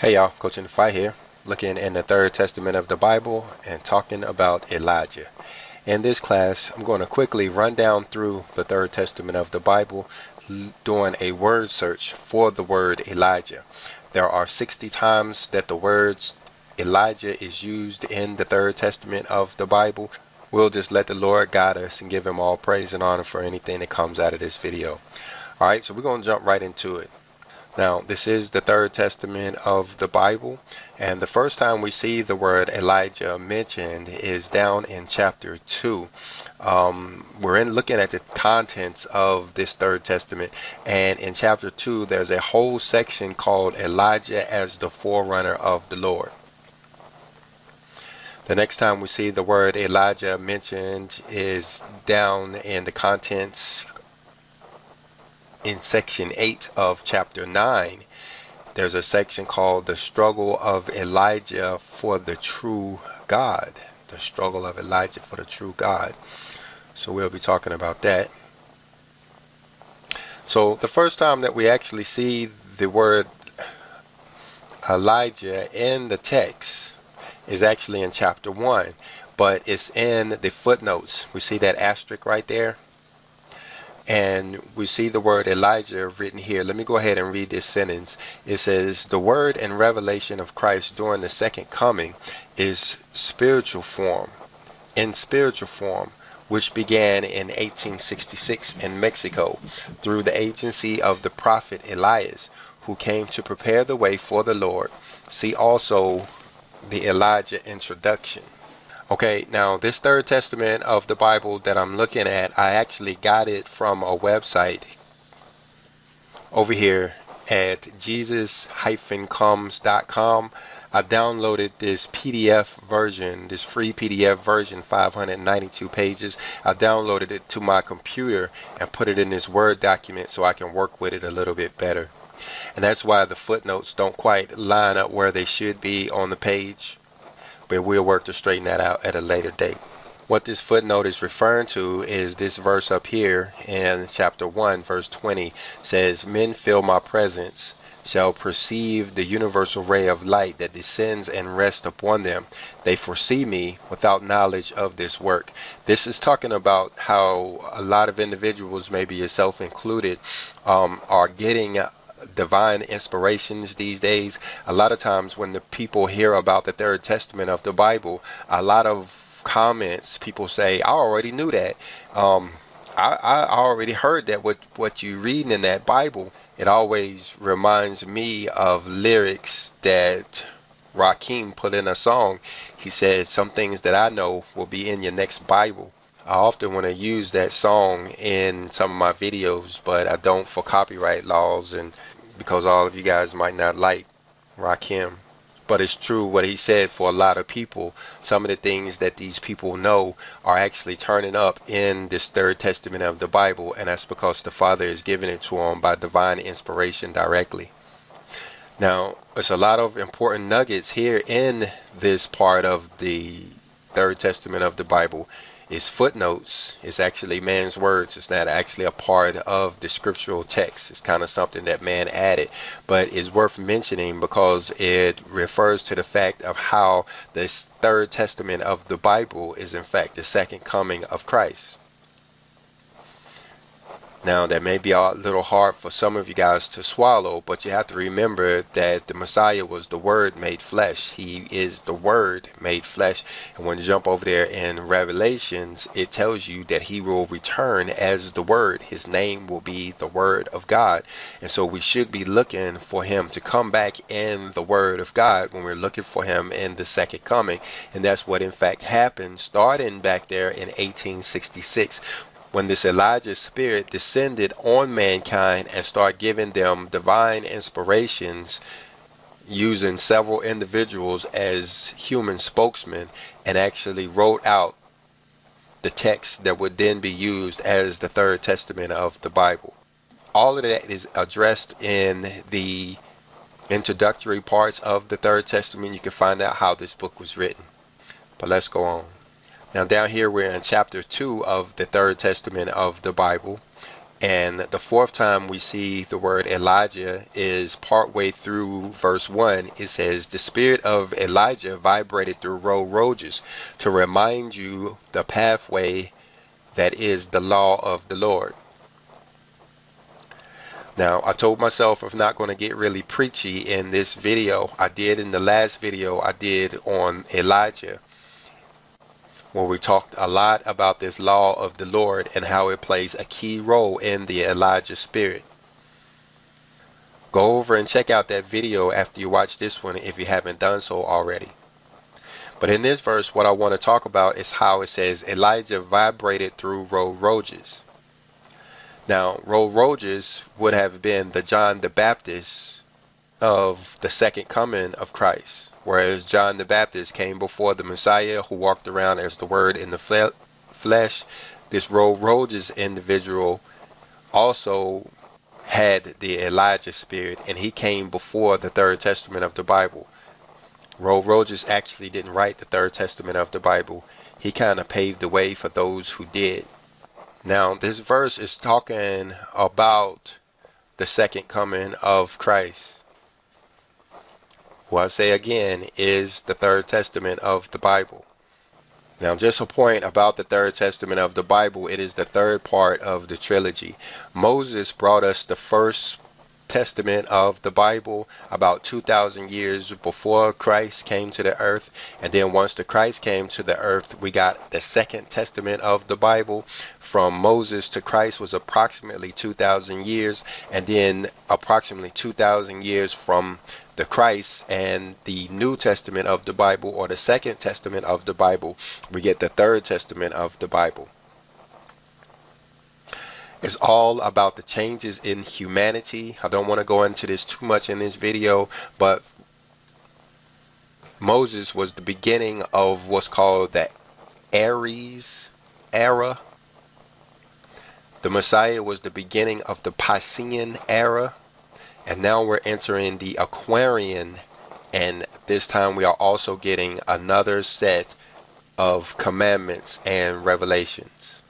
Hey y'all, Coach Fight here, looking in the Third Testament of the Bible and talking about Elijah. In this class, I'm going to quickly run down through the Third Testament of the Bible, doing a word search for the word Elijah. There are 60 times that the words Elijah is used in the Third Testament of the Bible. We'll just let the Lord guide us and give him all praise and honor for anything that comes out of this video. Alright, so we're going to jump right into it. Now, this is the third testament of the Bible, and the first time we see the word Elijah mentioned is down in chapter 2. Um, we're in looking at the contents of this third testament, and in chapter 2, there's a whole section called Elijah as the forerunner of the Lord. The next time we see the word Elijah mentioned is down in the contents in section 8 of chapter 9, there's a section called The Struggle of Elijah for the True God. The Struggle of Elijah for the True God. So we'll be talking about that. So the first time that we actually see the word Elijah in the text is actually in chapter 1, but it's in the footnotes. We see that asterisk right there and we see the word Elijah written here. Let me go ahead and read this sentence. It says, The word and revelation of Christ during the second coming is spiritual form, in spiritual form, which began in 1866 in Mexico through the agency of the prophet Elias, who came to prepare the way for the Lord. See also the Elijah introduction. Okay, now this third testament of the Bible that I'm looking at, I actually got it from a website over here at jesus-comes.com. I downloaded this PDF version, this free PDF version, 592 pages. I downloaded it to my computer and put it in this Word document so I can work with it a little bit better. And that's why the footnotes don't quite line up where they should be on the page but we'll work to straighten that out at a later date. What this footnote is referring to is this verse up here in chapter 1, verse 20 says, Men feel my presence shall perceive the universal ray of light that descends and rests upon them. They foresee me without knowledge of this work. This is talking about how a lot of individuals, maybe yourself included, um, are getting divine inspirations these days. A lot of times when the people hear about the third testament of the Bible, a lot of comments people say, "I already knew that." Um, I, I already heard that what what you reading in that Bible. It always reminds me of lyrics that Rakim put in a song. He said, "Some things that I know will be in your next Bible." I often want to use that song in some of my videos, but I don't for copyright laws and because all of you guys might not like Rakim. But it's true what he said for a lot of people. Some of the things that these people know are actually turning up in this third testament of the Bible, and that's because the Father is giving it to them by divine inspiration directly. Now, there's a lot of important nuggets here in this part of the third testament of the Bible is footnotes. It's actually man's words. It's not actually a part of the scriptural text. It's kind of something that man added, but it's worth mentioning because it refers to the fact of how this third testament of the Bible is in fact the second coming of Christ. Now, that may be a little hard for some of you guys to swallow, but you have to remember that the Messiah was the Word made flesh. He is the Word made flesh. And when you jump over there in Revelations, it tells you that He will return as the Word. His name will be the Word of God. And so we should be looking for Him to come back in the Word of God when we're looking for Him in the second coming. And that's what, in fact, happened starting back there in 1866 when this Elijah spirit descended on mankind and started giving them divine inspirations using several individuals as human spokesmen and actually wrote out the text that would then be used as the third testament of the Bible. All of that is addressed in the introductory parts of the third testament. You can find out how this book was written. But let's go on. Now down here we're in chapter 2 of the third testament of the Bible. And the fourth time we see the word Elijah is partway through verse 1. It says, The spirit of Elijah vibrated through Ro Roges to remind you the pathway that is the law of the Lord. Now, I told myself I'm not going to get really preachy in this video. I did in the last video I did on Elijah, where we talked a lot about this law of the Lord and how it plays a key role in the Elijah spirit. Go over and check out that video after you watch this one if you haven't done so already. But in this verse, what I want to talk about is how it says Elijah vibrated through Ro Roges. Now, Ro Roges would have been the John the Baptist of the second coming of Christ, whereas John the Baptist came before the Messiah who walked around as the Word in the fle flesh. This Ro Roges individual also had the Elijah spirit, and he came before the Third Testament of the Bible. Ro Roges actually didn't write the Third Testament of the Bible. He kind of paved the way for those who did. Now, this verse is talking about the second coming of Christ. What I say again is the third testament of the Bible. Now, just a point about the third testament of the Bible, it is the third part of the trilogy. Moses brought us the first Testament of the Bible about 2,000 years before Christ came to the earth. And then once the Christ came to the earth, we got the Second Testament of the Bible. From Moses to Christ was approximately 2,000 years. And then approximately 2,000 years from the Christ and the New Testament of the Bible or the Second Testament of the Bible, we get the Third Testament of the Bible. It's all about the changes in humanity. I don't want to go into this too much in this video, but Moses was the beginning of what's called the Aries era. The Messiah was the beginning of the Piscean era. And now we're entering the Aquarian. And this time we are also getting another set of commandments and revelations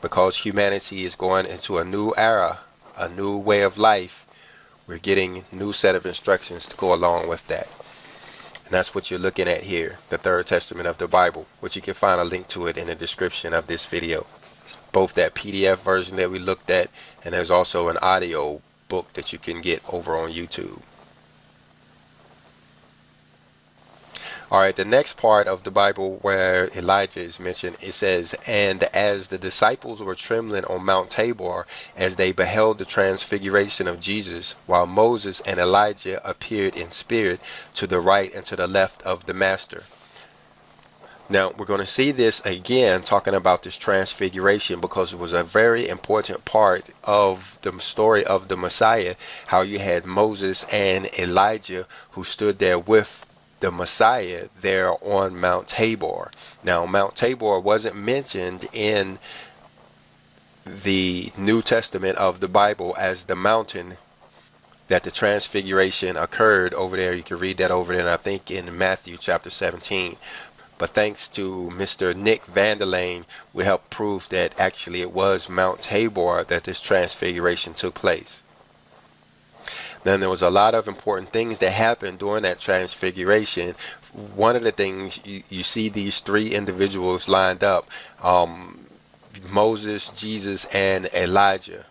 because humanity is going into a new era, a new way of life, we're getting new set of instructions to go along with that. And that's what you're looking at here, the third testament of the Bible, which you can find a link to it in the description of this video. Both that PDF version that we looked at, and there's also an audio book that you can get over on YouTube. All right, the next part of the Bible where Elijah is mentioned, it says, And as the disciples were trembling on Mount Tabor as they beheld the transfiguration of Jesus, while Moses and Elijah appeared in spirit to the right and to the left of the Master. Now, we're going to see this again talking about this transfiguration because it was a very important part of the story of the Messiah. How you had Moses and Elijah who stood there with the Messiah there on Mount Tabor. Now, Mount Tabor wasn't mentioned in the New Testament of the Bible as the mountain that the transfiguration occurred over there. You can read that over there, I think in Matthew chapter 17. But thanks to Mr. Nick Vanderlane, we helped prove that actually it was Mount Tabor that this transfiguration took place. Then there was a lot of important things that happened during that transfiguration. One of the things you, you see these three individuals lined up um, Moses, Jesus, and Elijah.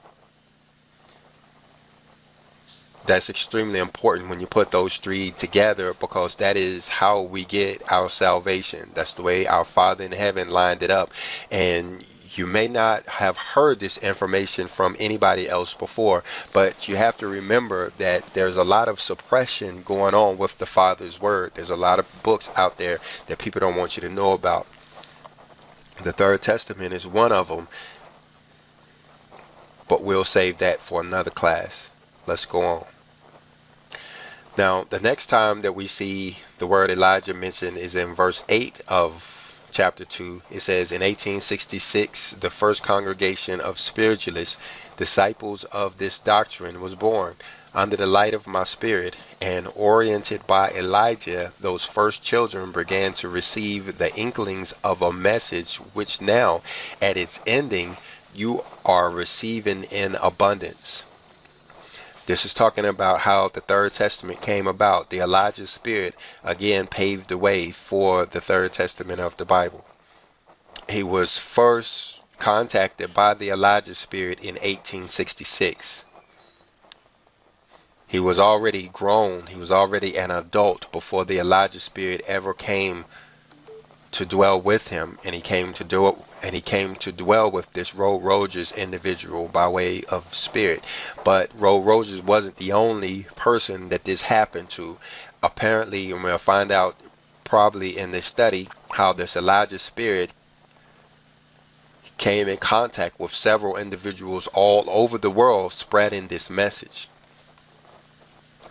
That's extremely important when you put those three together because that is how we get our salvation. That's the way our Father in heaven lined it up. And you may not have heard this information from anybody else before, but you have to remember that there's a lot of suppression going on with the Father's Word. There's a lot of books out there that people don't want you to know about. The Third Testament is one of them, but we'll save that for another class. Let's go on. Now, the next time that we see the word Elijah mentioned is in verse 8 of chapter 2, it says in 1866, the first congregation of spiritualists, disciples of this doctrine, was born. Under the light of my spirit and oriented by Elijah, those first children began to receive the inklings of a message which now, at its ending, you are receiving in abundance. This is talking about how the Third Testament came about. The Elijah spirit again paved the way for the Third Testament of the Bible. He was first contacted by the Elijah spirit in 1866. He was already grown, he was already an adult before the Elijah spirit ever came to dwell with him and he came to do it and he came to dwell with this Roe Rogers individual by way of spirit. But Roe Rogers wasn't the only person that this happened to. Apparently, we will find out probably in this study how this Elijah spirit came in contact with several individuals all over the world spreading this message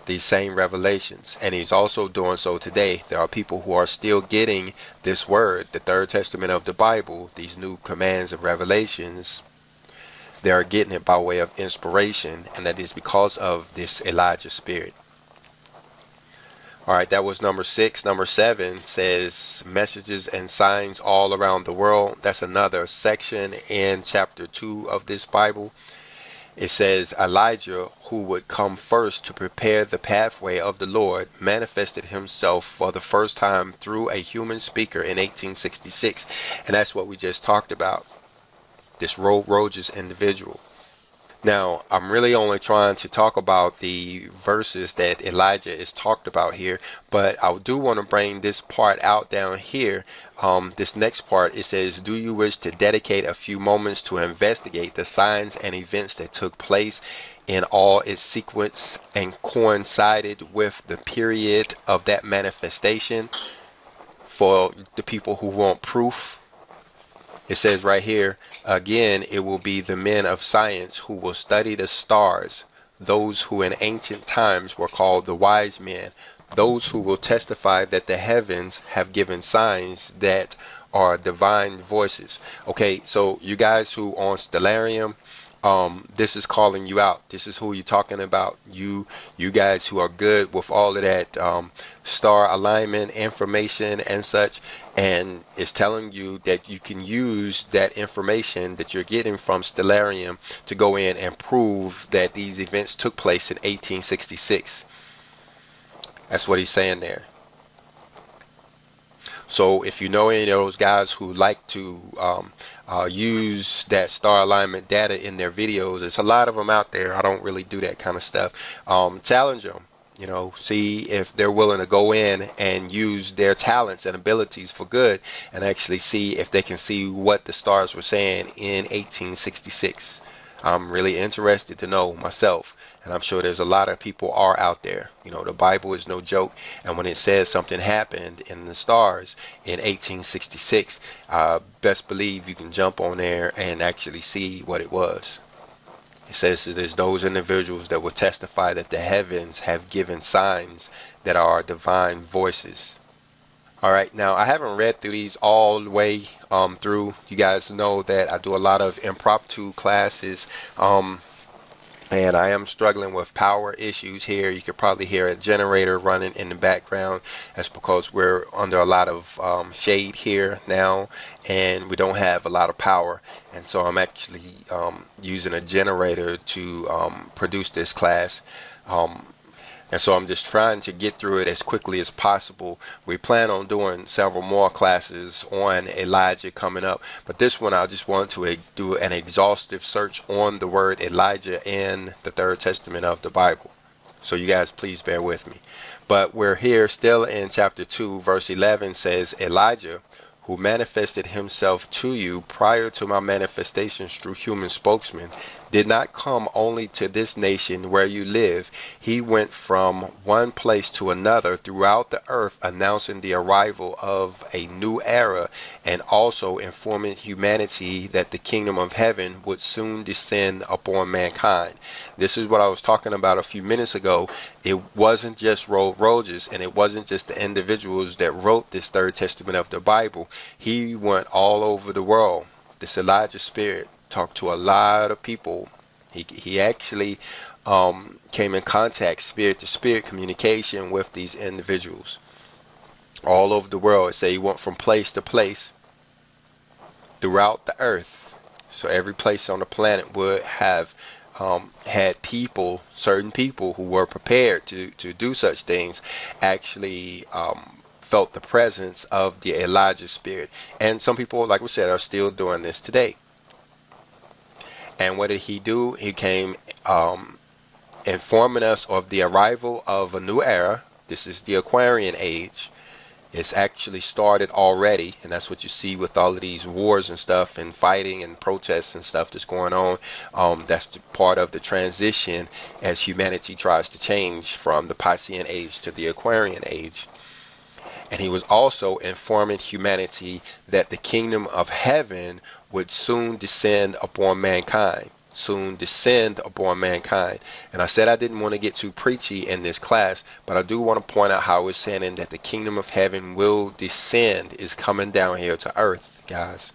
these same revelations. And he's also doing so today. There are people who are still getting this word, the third testament of the Bible, these new commands of revelations. They are getting it by way of inspiration, and that is because of this Elijah spirit. All right, that was number six. Number seven says messages and signs all around the world. That's another section in chapter two of this Bible it says Elijah, who would come first to prepare the pathway of the Lord, manifested himself for the first time through a human speaker in 1866. And that's what we just talked about. This Rogers individual. Now, I'm really only trying to talk about the verses that Elijah is talked about here, but I do want to bring this part out down here. Um, this next part, it says, Do you wish to dedicate a few moments to investigate the signs and events that took place in all its sequence and coincided with the period of that manifestation for the people who want proof? It says right here, again, it will be the men of science who will study the stars, those who in ancient times were called the wise men, those who will testify that the heavens have given signs that are divine voices. Okay, so you guys who on Stellarium, um, this is calling you out. This is who you're talking about. You, you guys who are good with all of that um, star alignment information and such, and it's telling you that you can use that information that you're getting from Stellarium to go in and prove that these events took place in 1866. That's what he's saying there. So if you know any of those guys who like to um, uh, use that star alignment data in their videos. There's a lot of them out there. I don't really do that kind of stuff. Um, challenge them. You know, see if they're willing to go in and use their talents and abilities for good, and actually see if they can see what the stars were saying in 1866. I'm really interested to know myself and I'm sure there's a lot of people are out there. You know, the Bible is no joke. And when it says something happened in the stars in 1866, uh, best believe you can jump on there and actually see what it was. It says that there's those individuals that will testify that the heavens have given signs that are divine voices. All right, now I haven't read through these all the way um, through. You guys know that I do a lot of impromptu classes. Um, and I am struggling with power issues here. You could probably hear a generator running in the background. That's because we're under a lot of um, shade here now and we don't have a lot of power. And so I'm actually um, using a generator to um, produce this class. Um, and so I'm just trying to get through it as quickly as possible. We plan on doing several more classes on Elijah coming up, but this one I just want to do an exhaustive search on the word Elijah in the Third Testament of the Bible. So you guys please bear with me. But we're here still in chapter 2, verse 11 says, Elijah, who manifested himself to you prior to my manifestations through human spokesmen, did not come only to this nation where you live. He went from one place to another throughout the earth, announcing the arrival of a new era and also informing humanity that the kingdom of heaven would soon descend upon mankind. This is what I was talking about a few minutes ago. It wasn't just Roe Rogers and it wasn't just the individuals that wrote this third testament of the Bible. He went all over the world. This Elijah spirit talked to a lot of people. He, he actually um, came in contact, spirit to spirit communication with these individuals all over the world. Say he went from place to place throughout the earth, So every place on the planet would have um, had people, certain people who were prepared to, to do such things, actually um, felt the presence of the Elijah spirit. And some people, like we said, are still doing this today. And what did he do? He came um, informing us of the arrival of a new era. This is the Aquarian age. It's actually started already, and that's what you see with all of these wars and stuff, and fighting and protests and stuff that's going on. Um, that's part of the transition as humanity tries to change from the Piscean age to the Aquarian age. And he was also informing humanity that the kingdom of heaven would soon descend upon mankind soon descend upon mankind. And I said I didn't want to get too preachy in this class, but I do want to point out how it's saying that the kingdom of heaven will descend, is coming down here to earth, guys.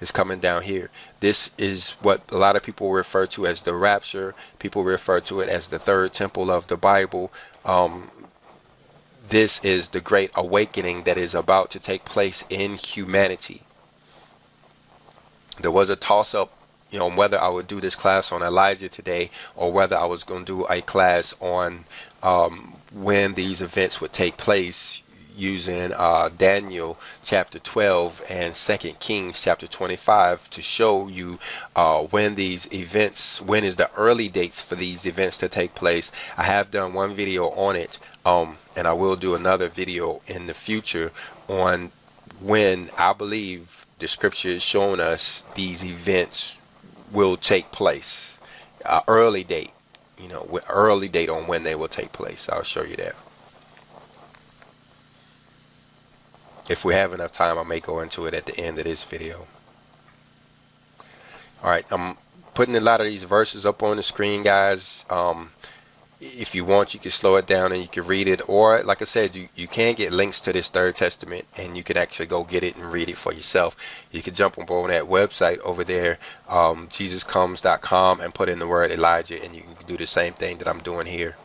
It's coming down here. This is what a lot of people refer to as the rapture. People refer to it as the third temple of the Bible. Um, this is the great awakening that is about to take place in humanity. There was a toss up you know whether I would do this class on Elijah today or whether I was going to do a class on um, when these events would take place using uh, Daniel chapter 12 and 2 Kings chapter 25 to show you uh, when these events, when is the early dates for these events to take place. I have done one video on it um, and I will do another video in the future on when I believe the scripture is showing us these events will take place. Uh, early date, you know, early date on when they will take place. I'll show you that. If we have enough time, I may go into it at the end of this video. All right, I'm putting a lot of these verses up on the screen, guys. Um, if you want, you can slow it down and you can read it. Or, like I said, you, you can get links to this Third Testament and you can actually go get it and read it for yourself. You can jump on that website over there, um, JesusComes.com, and put in the word Elijah, and you can do the same thing that I'm doing here.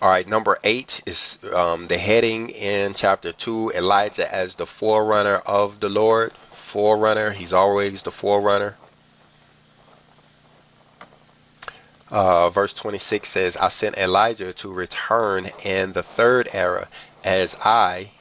All right, number eight is um, the heading in chapter two Elijah as the forerunner of the Lord. Forerunner, he's always the forerunner. Uh, verse 26 says, I sent Elijah to return in the third era as I,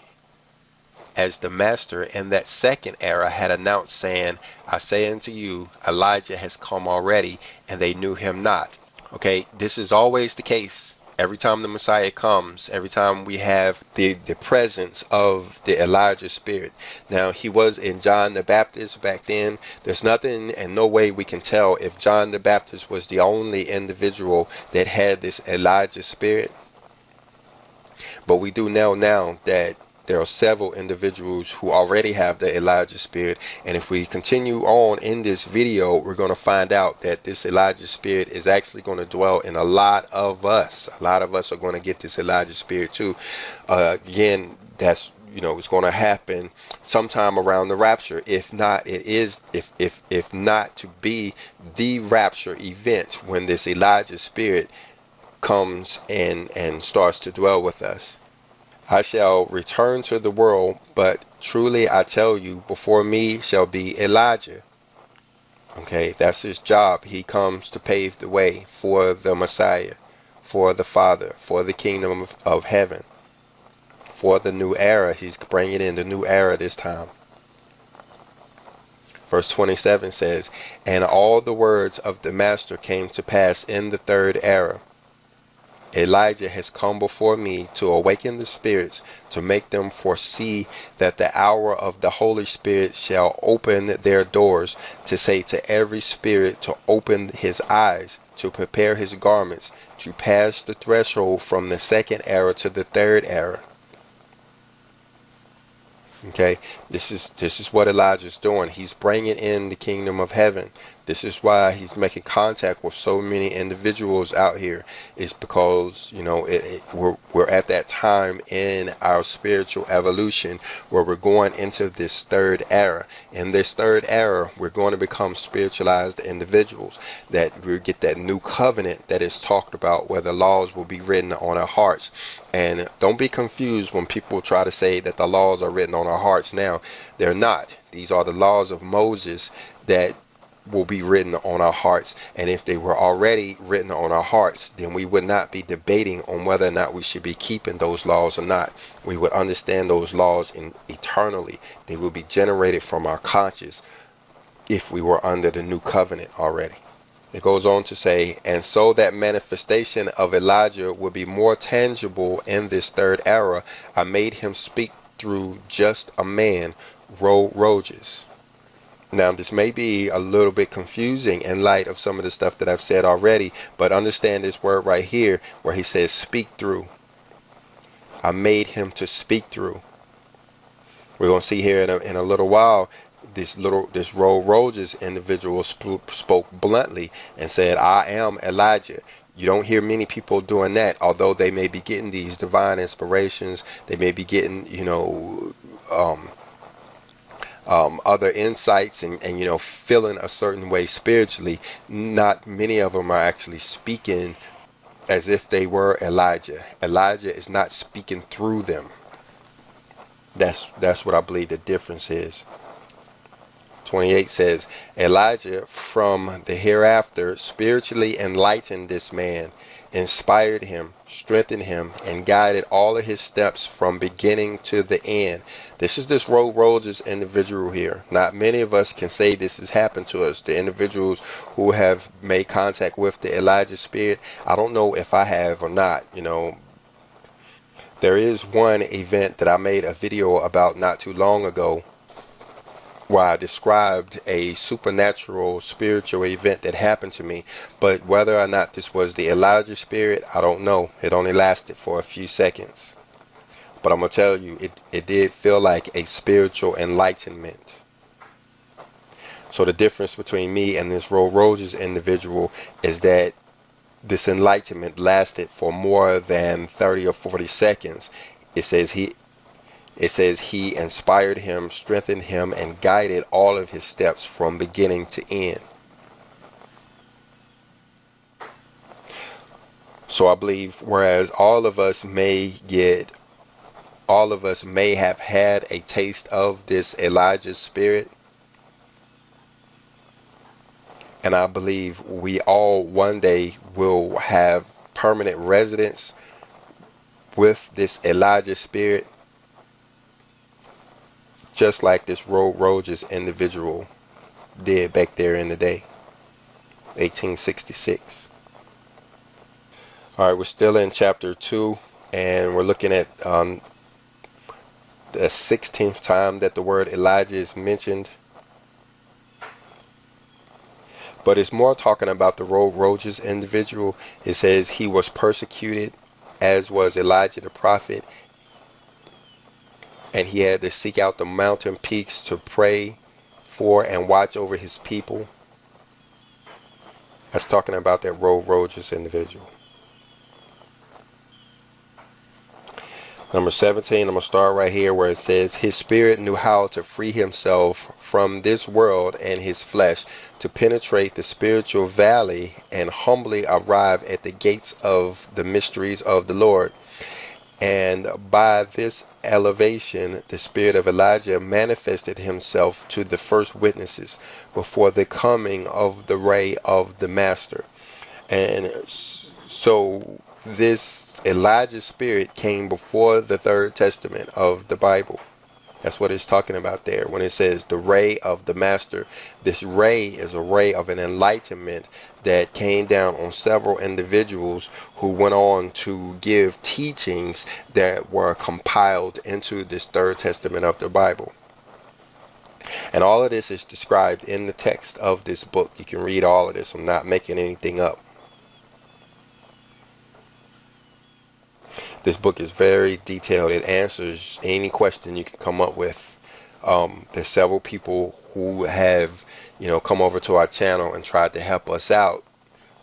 as the master in that second era had announced, saying, I say unto you, Elijah has come already, and they knew him not. Okay, this is always the case Every time the Messiah comes, every time we have the, the presence of the Elijah spirit. Now, he was in John the Baptist back then. There's nothing and no way we can tell if John the Baptist was the only individual that had this Elijah spirit. But we do know now that there are several individuals who already have the Elijah spirit. And if we continue on in this video, we're going to find out that this Elijah spirit is actually going to dwell in a lot of us. A lot of us are going to get this Elijah spirit too. Uh, again, that's you know it's going to happen sometime around the rapture if not it is if if if not to be the rapture event when this elijah spirit comes and and starts to dwell with us I shall return to the world, but truly I tell you, before me shall be Elijah. Okay, that's his job. He comes to pave the way for the Messiah, for the Father, for the kingdom of, of heaven, for the new era. He's bringing in the new era this time. Verse 27 says, And all the words of the Master came to pass in the third era Elijah has come before me to awaken the spirits, to make them foresee that the hour of the Holy Spirit shall open their doors, to say to every spirit to open his eyes, to prepare his garments, to pass the threshold from the second era to the third era. Okay, this is this is what Elijah's doing. He's bringing in the kingdom of heaven This is why he's making contact with so many individuals out here. Is because you know it, it, we're we're at that time in our spiritual evolution where we're going into this third era. In this third era, we're going to become spiritualized individuals. That we get that new covenant that is talked about, where the laws will be written on our hearts. And don't be confused when people try to say that the laws are written on our hearts now. They're not. These are the laws of Moses that will be written on our hearts. And if they were already written on our hearts, then we would not be debating on whether or not we should be keeping those laws or not. We would understand those laws in eternally. They will be generated from our conscience if we were under the new covenant already. It goes on to say, and so that manifestation of Elijah will be more tangible in this third era, I made him speak through just a man, Ro Roges. Now, this may be a little bit confusing in light of some of the stuff that I've said already, but understand this word right here where he says, speak through. I made him to speak through. We're going to see here in a, in a little while this little this Ro Rogers individual sp spoke bluntly and said, "I am Elijah." You don't hear many people doing that, although they may be getting these divine inspirations. They may be getting, you know, um, um, other insights and, and you know feeling a certain way spiritually. Not many of them are actually speaking as if they were Elijah. Elijah is not speaking through them. That's that's what I believe the difference is. 28 says, Elijah from the hereafter spiritually enlightened this man, inspired him, strengthened him, and guided all of his steps from beginning to the end. This is this Ro Roges individual here. Not many of us can say this has happened to us. The individuals who have made contact with the Elijah spirit, I don't know if I have or not, you know, there is one event that I made a video about not too long ago where I described a supernatural spiritual event that happened to me. But whether or not this was the Elijah spirit, I don't know. It only lasted for a few seconds. But I'm going to tell you, it, it did feel like a spiritual enlightenment. So the difference between me and this Ro Roges individual is that this enlightenment lasted for more than 30 or 40 seconds. It says he it says he inspired him, strengthened him, and guided all of his steps from beginning to end. So I believe, whereas all of us may get, all of us may have had a taste of this Elijah spirit, and I believe we all one day will have permanent residence with this Elijah spirit just like this Ro Roges individual did back there in the day, 1866. All right, we're still in chapter 2, and we're looking at um, the 16th time that the word Elijah is mentioned. But it's more talking about the Ro Roges individual. It says he was persecuted, as was Elijah the prophet, and he had to seek out the mountain peaks to pray for and watch over his people. That's talking about that Ro Roges individual. Number 17, I'm going to start right here where it says, His spirit knew how to free himself from this world and his flesh, to penetrate the spiritual valley and humbly arrive at the gates of the mysteries of the Lord. And by this elevation, the spirit of Elijah manifested himself to the first witnesses before the coming of the ray of the Master. And so this Elijah spirit came before the third testament of the Bible. That's what it's talking about there when it says the ray of the master. This ray is a ray of an enlightenment that came down on several individuals who went on to give teachings that were compiled into this third testament of the Bible. And all of this is described in the text of this book. You can read all of this. I'm not making anything up. This book is very detailed. It answers any question you can come up with Um, there's several people who have, you know, come over to our channel and tried to help us out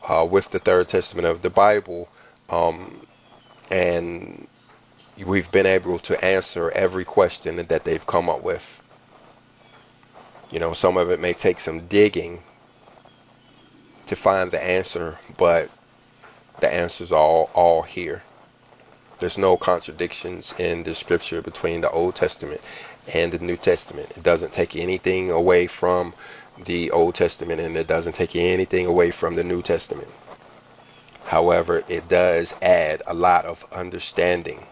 uh, with the Third Testament of the Bible, um, and we've been able to answer every question that they've come up with. You know, some of it may take some digging to find the answer, but the answers are all, all here. There's no contradictions in the scripture between the Old Testament and the New Testament. It doesn't take anything away from the Old Testament and it doesn't take anything away from the New Testament. However, it does add a lot of understanding,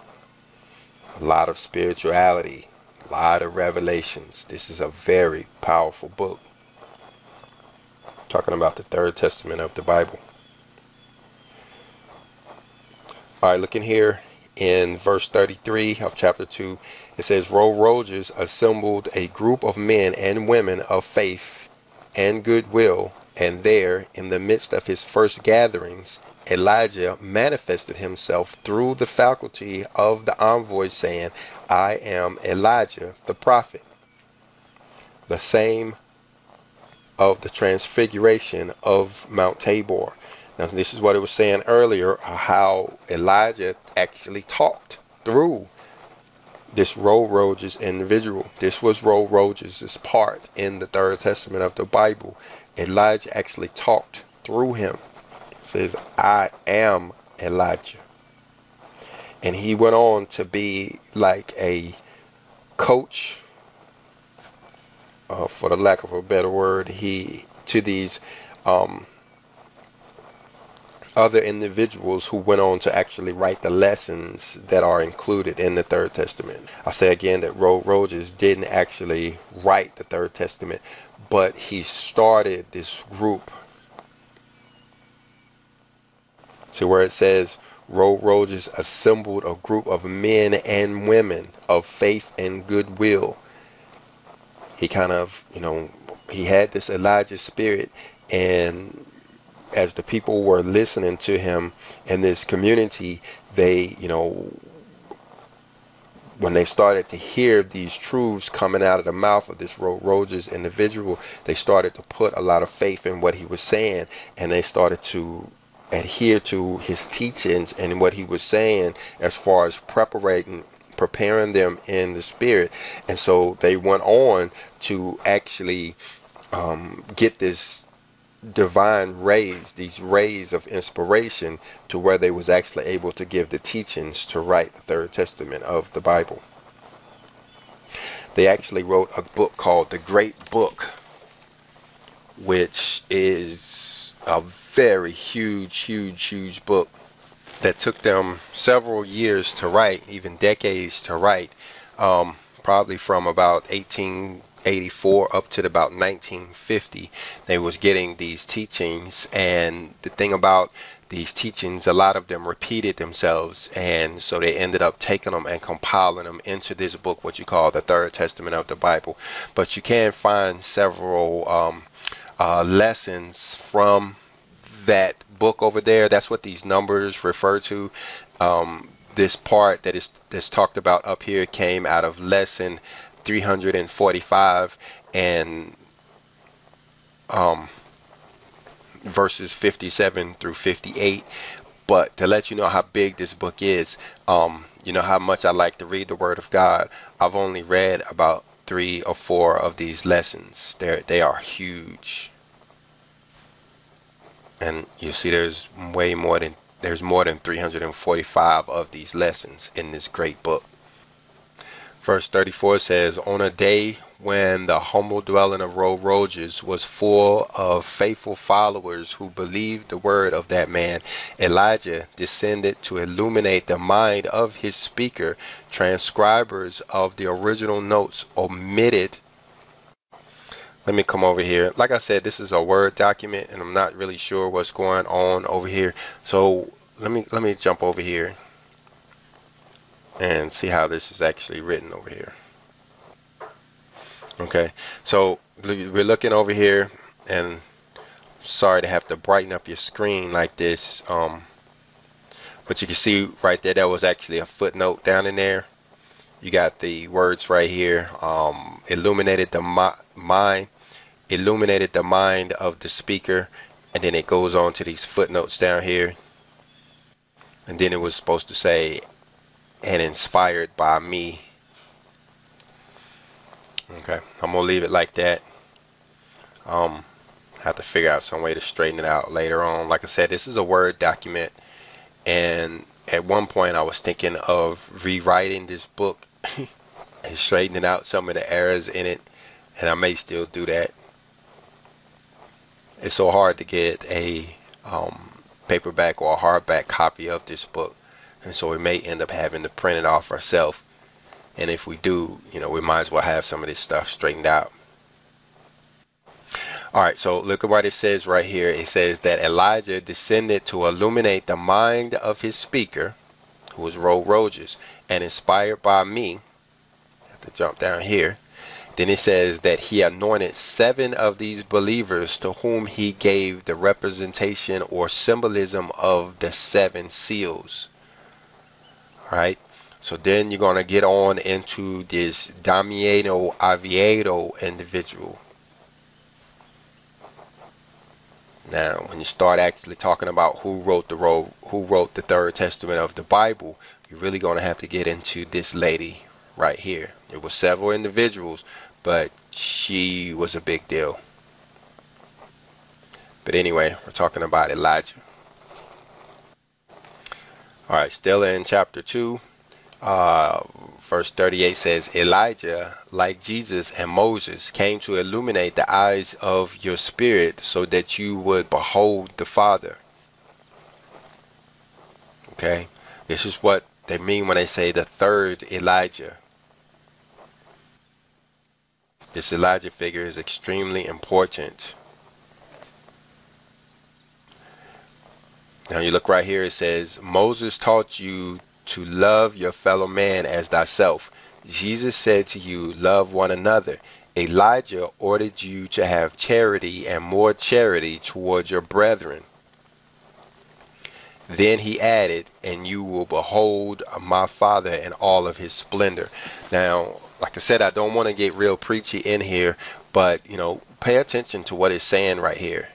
a lot of spirituality, a lot of revelations. This is a very powerful book. Talking about the third testament of the Bible. All right, looking here in verse 33 of chapter 2, it says, Roe Rogers assembled a group of men and women of faith and goodwill, and there, in the midst of his first gatherings, Elijah manifested himself through the faculty of the envoy, saying, I am Elijah the prophet. The same of the transfiguration of Mount Tabor. Now, this is what it was saying earlier how Elijah actually talked through this Roe Rogers individual. This was Roe Rogers' part in the Third Testament of the Bible. Elijah actually talked through him. It says, I am Elijah. And he went on to be like a coach, uh, for the lack of a better word, he to these um, other individuals who went on to actually write the lessons that are included in the Third Testament. I say again that Roe Rogers didn't actually write the Third Testament, but he started this group. See where it says Roe Rogers assembled a group of men and women of faith and goodwill. He kind of, you know, he had this Elijah spirit and as the people were listening to him in this community, they, you know, when they started to hear these truths coming out of the mouth of this Rogers individual, they started to put a lot of faith in what he was saying, and they started to adhere to his teachings and what he was saying as far as preparing preparing them in the spirit. And so they went on to actually um, get this divine rays, these rays of inspiration to where they was actually able to give the teachings to write the third testament of the Bible. They actually wrote a book called The Great Book, which is a very huge, huge, huge book that took them several years to write, even decades to write, um, probably from about 18 84 up to about 1950 they was getting these teachings. And the thing about these teachings a lot of them repeated themselves. And so they ended up taking them and compiling them into this book what you call the third testament of the bible. But you can find several um, uh, lessons from that book over there. That's what these numbers refer to. Um, this part that is that's talked about up here came out of lesson 345 and um, verses 57 through 58. But to let you know how big this book is, um, you know how much I like to read the Word of God. I've only read about three or four of these lessons. They they are huge, and you see there's way more than there's more than 345 of these lessons in this great book. Verse 34 says, On a day when the humble dwelling of Roe Rogers was full of faithful followers who believed the word of that man, Elijah descended to illuminate the mind of his speaker. Transcribers of the original notes omitted. Let me come over here. Like I said, this is a Word document, and I'm not really sure what's going on over here. So let me let me jump over here and see how this is actually written over here. Okay, so we're looking over here, and sorry to have to brighten up your screen like this, um, but you can see right there that was actually a footnote down in there, you got the words right here. Um, illuminated the mind, illuminated the mind of the speaker, and then it goes on to these footnotes down here. And then it was supposed to say, and inspired by me. Okay, I'm gonna leave it like that. Um, have to figure out some way to straighten it out later on. Like I said, this is a Word document, and at one point I was thinking of rewriting this book and straightening out some of the errors in it, and I may still do that. It's so hard to get a um, paperback or a hardback copy of this book, and so we may end up having to print it off ourselves. And if we do, you know, we might as well have some of this stuff straightened out. All right, so look at what it says right here. It says that Elijah descended to illuminate the mind of his speaker, who was Roque Rojas, and inspired by me. Have to jump down here. Then it says that he anointed seven of these believers to whom he gave the representation or symbolism of the seven seals. Right. So then you're going to get on into this Damiana Oviedo individual. Now, when you start actually talking about who wrote the role, who wrote the third testament of the Bible, you're really going to have to get into this lady right here. There were several individuals, but she was a big deal. But anyway, we're talking about Elijah. All right, still in chapter 2, uh, verse 38 says, Elijah, like Jesus and Moses, came to illuminate the eyes of your spirit so that you would behold the Father. Okay, this is what they mean when they say the third Elijah. This Elijah figure is extremely important. Now you look right here, it says, Moses taught you to love your fellow man as thyself. Jesus said to you, Love one another. Elijah ordered you to have charity and more charity towards your brethren. Then he added, And you will behold my Father in all of his splendor. Now, like I said, I don't want to get real preachy in here, but you know, pay attention to what it's saying right here.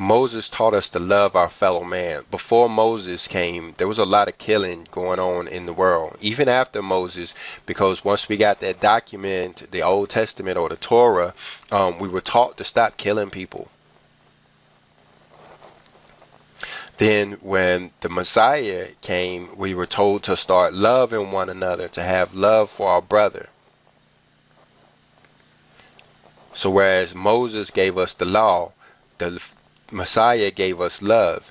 Moses taught us to love our fellow man. Before Moses came, there was a lot of killing going on in the world. Even after Moses, because once we got that document, the Old Testament or the Torah, um, we were taught to stop killing people. Then, when the Messiah came, we were told to start loving one another, to have love for our brother. So, whereas Moses gave us the law, the Messiah gave us love.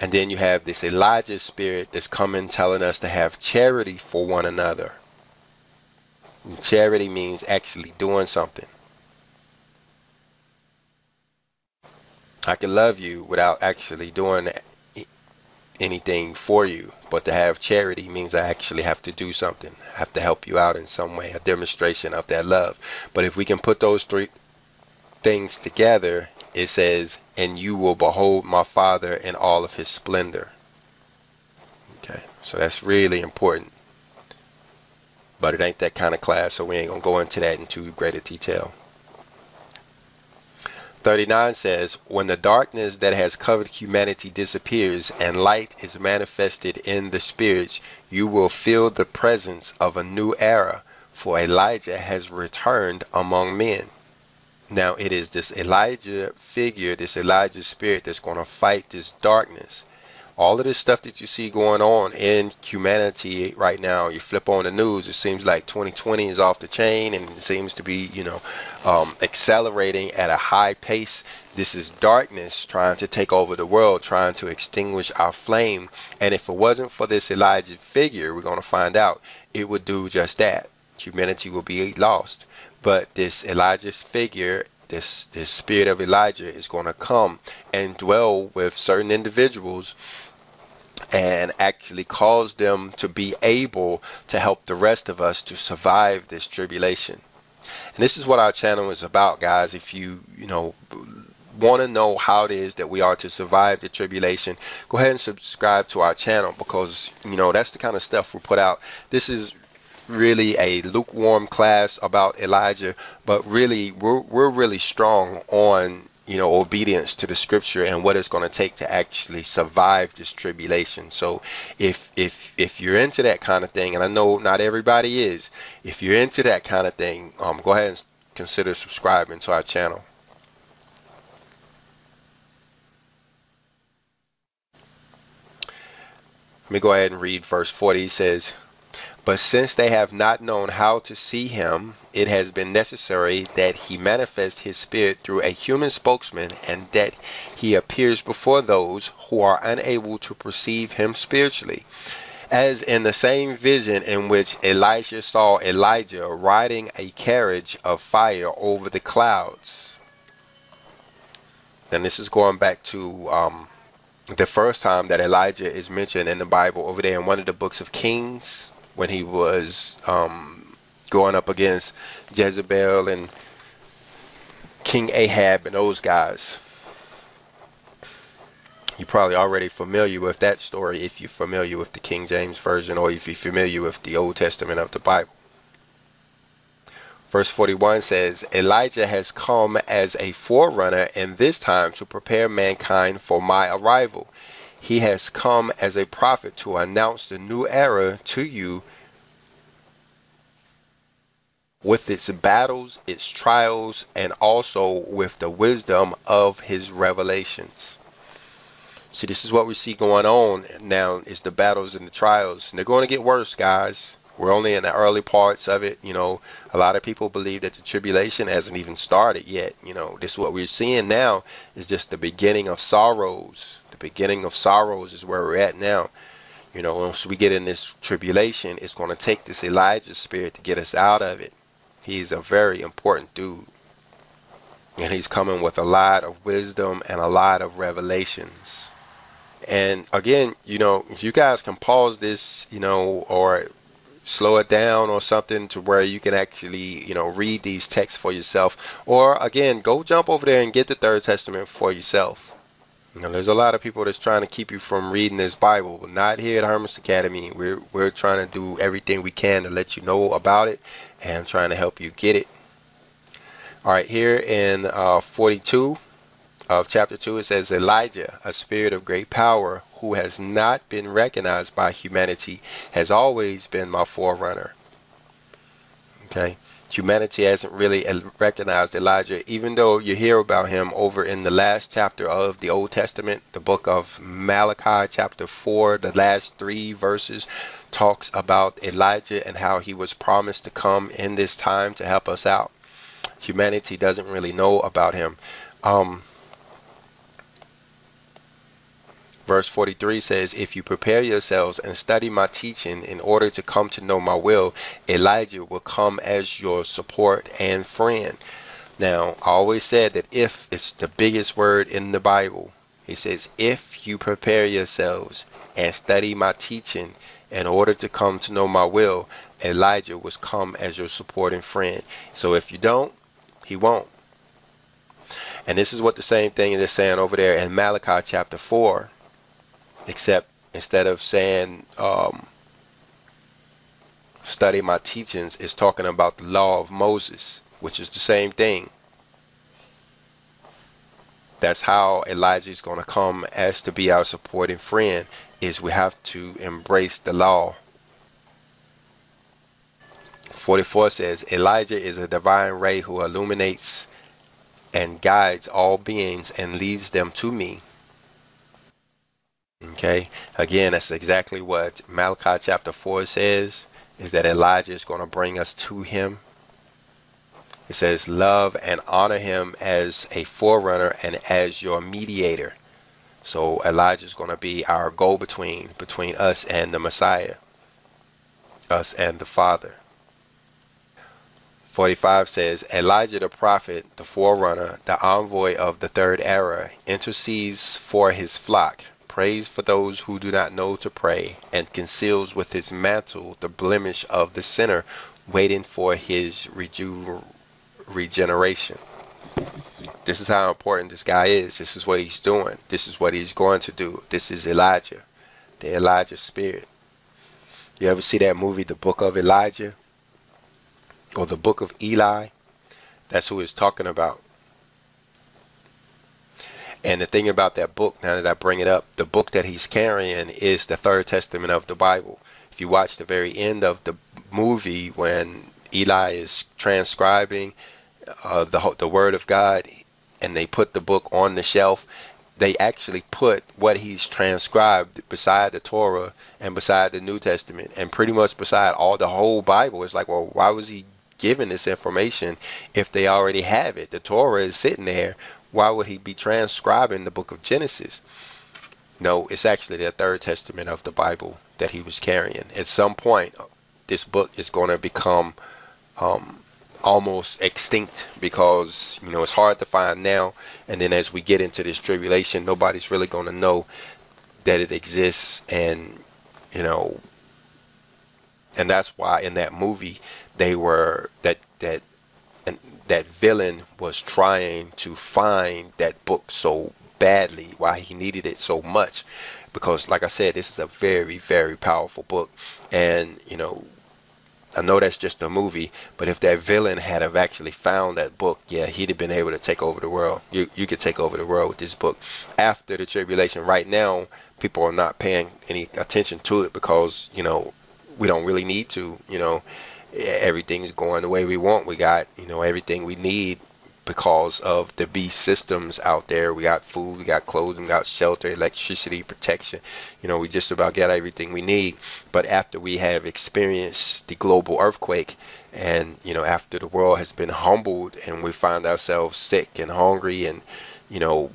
And then you have this Elijah spirit that's coming telling us to have charity for one another. And charity means actually doing something. I can love you without actually doing anything for you. But to have charity means I actually have to do something. I have to help you out in some way, a demonstration of that love. But if we can put those three things together, it says, and you will behold my Father in all of his splendor. Okay, so that's really important. But it ain't that kind of class, so we ain't going to go into that in too greater detail. 39 says, When the darkness that has covered humanity disappears and light is manifested in the spirits, you will feel the presence of a new era, for Elijah has returned among men. Now it is this Elijah figure, this Elijah spirit that's going to fight this darkness. All of this stuff that you see going on in humanity right now, you flip on the news, it seems like 2020 is off the chain and it seems to be, you know, um, accelerating at a high pace. This is darkness trying to take over the world, trying to extinguish our flame. And if it wasn't for this Elijah figure, we're going to find out it would do just that. Humanity will be lost. But this Elijah's figure, this this spirit of Elijah is going to come and dwell with certain individuals and actually cause them to be able to help the rest of us to survive this tribulation. And this is what our channel is about, guys. If you, you know, want to know how it is that we are to survive the tribulation, go ahead and subscribe to our channel because you know that's the kind of stuff we put out. This is really a lukewarm class about Elijah, but really we're we're really strong on you know obedience to the scripture and what it's going to take to actually survive this tribulation. So if if if you're into that kind of thing and i know not everybody is if you're into that kind of thing um, go ahead and consider subscribing to our channel. Let me go ahead and read verse 40 it says but since they have not known how to see him, it has been necessary that he manifest his spirit through a human spokesman and that he appears before those who are unable to perceive him spiritually. As in the same vision in which Elisha saw Elijah riding a carriage of fire over the clouds. And this is going back to um, the first time that Elijah is mentioned in the Bible over there in one of the books of Kings when he was um, going up against Jezebel and King Ahab and those guys. You're probably already familiar with that story if you're familiar with the King James Version or if you're familiar with the Old Testament of the Bible. Verse 41 says, Elijah has come as a forerunner in this time to prepare mankind for my arrival. He has come as a prophet to announce the new era to you with its battles, its trials, and also with the wisdom of his revelations. See, this is what we see going on now is the battles and the trials. And they're going to get worse, guys. We're only in the early parts of it. You know, a lot of people believe that the tribulation hasn't even started yet. You know, this what we're seeing now is just the beginning of sorrows. The beginning of sorrows is where we're at now. You know, once we get in this tribulation, it's going to take this Elijah spirit to get us out of it. He's a very important dude. And he's coming with a lot of wisdom and a lot of revelations. And again, you know, you guys can pause this, you know, or slow it down or something to where you can actually, you know, read these texts for yourself. Or again, go jump over there and get the Third Testament for yourself. You know, there's a lot of people that's trying to keep you from reading this Bible, but not here at Hermas Academy. We're we're trying to do everything we can to let you know about it and trying to help you get it. All right, here in uh, 42 of chapter 2, it says Elijah, a spirit of great power, who has not been recognized by humanity, has always been my forerunner. Okay, humanity hasn't really recognized Elijah, even though you hear about him over in the last chapter of the Old Testament, the book of Malachi, chapter 4, the last three verses talks about Elijah and how he was promised to come in this time to help us out. Humanity doesn't really know about him. Um, Verse 43 says, If you prepare yourselves and study my teaching in order to come to know my will, Elijah will come as your support and friend. Now, I always said that if is the biggest word in the Bible. He says, If you prepare yourselves and study my teaching in order to come to know my will, Elijah will come as your support and friend. So if you don't, he won't. And this is what the same thing is saying over there in Malachi chapter 4 except instead of saying um, study my teachings is talking about the law of Moses, which is the same thing. That's how Elijah is going to come as to be our supporting friend is we have to embrace the law. 44 says Elijah is a divine ray who illuminates and guides all beings and leads them to me. Okay, again, that's exactly what Malachi chapter 4 says is that Elijah is going to bring us to him. It says, Love and honor him as a forerunner and as your mediator. So Elijah is going to be our go between between us and the Messiah, us and the Father. 45 says, Elijah the prophet, the forerunner, the envoy of the third era, intercedes for his flock prays for those who do not know to pray, and conceals with his mantle the blemish of the sinner, waiting for his reju- regeneration. This is how important this guy is. This is what he's doing. This is what he's going to do. This is Elijah, the Elijah spirit. You ever see that movie, The Book of Elijah? Or The Book of Eli? That's who he's talking about. And the thing about that book, now that I bring it up, the book that he's carrying is the third testament of the Bible. If you watch the very end of the movie when Eli is transcribing uh, the the Word of God, and they put the book on the shelf, they actually put what he's transcribed beside the Torah and beside the New Testament, and pretty much beside all the whole Bible. It's like, well, why was he given this information if they already have it? The Torah is sitting there why would he be transcribing the book of Genesis? No, it's actually the third testament of the Bible that he was carrying. At some point, this book is going to become um, almost extinct because you know it's hard to find now. And then as we get into this tribulation, nobody's really going to know that it exists, and you know, and that's why in that movie they were that that and that villain was trying to find that book so badly why he needed it so much because like i said this is a very very powerful book and you know I know that's just a movie, but if that villain had have actually found that book, yeah, he'd have been able to take over the world. You you could take over the world with this book. After the tribulation, right now, people are not paying any attention to it because you know we don't really need to. You know, everything's going the way we want. We got, you know, everything we need because of the beast systems out there. We got food, we got clothes, we got shelter, electricity, protection. You know, we just about got everything we need. But after we have experienced the global earthquake and, you know, after the world has been humbled and we find ourselves sick and hungry and, you know,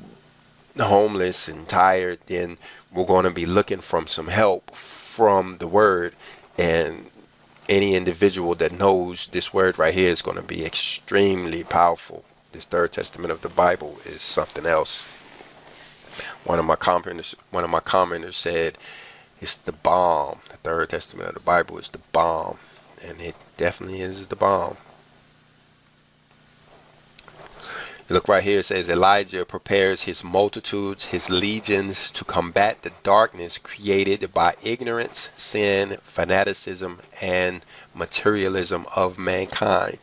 homeless and tired, then we're going to be looking from some help from the word and any individual that knows this word right here is going to be extremely powerful. This third testament of the Bible is something else. One of my commenters, one of my commenters said, "It's the bomb. The third testament of the Bible is the bomb," and it definitely is the bomb. Look right here, it says Elijah prepares his multitudes, his legions to combat the darkness created by ignorance, sin, fanaticism, and materialism of mankind.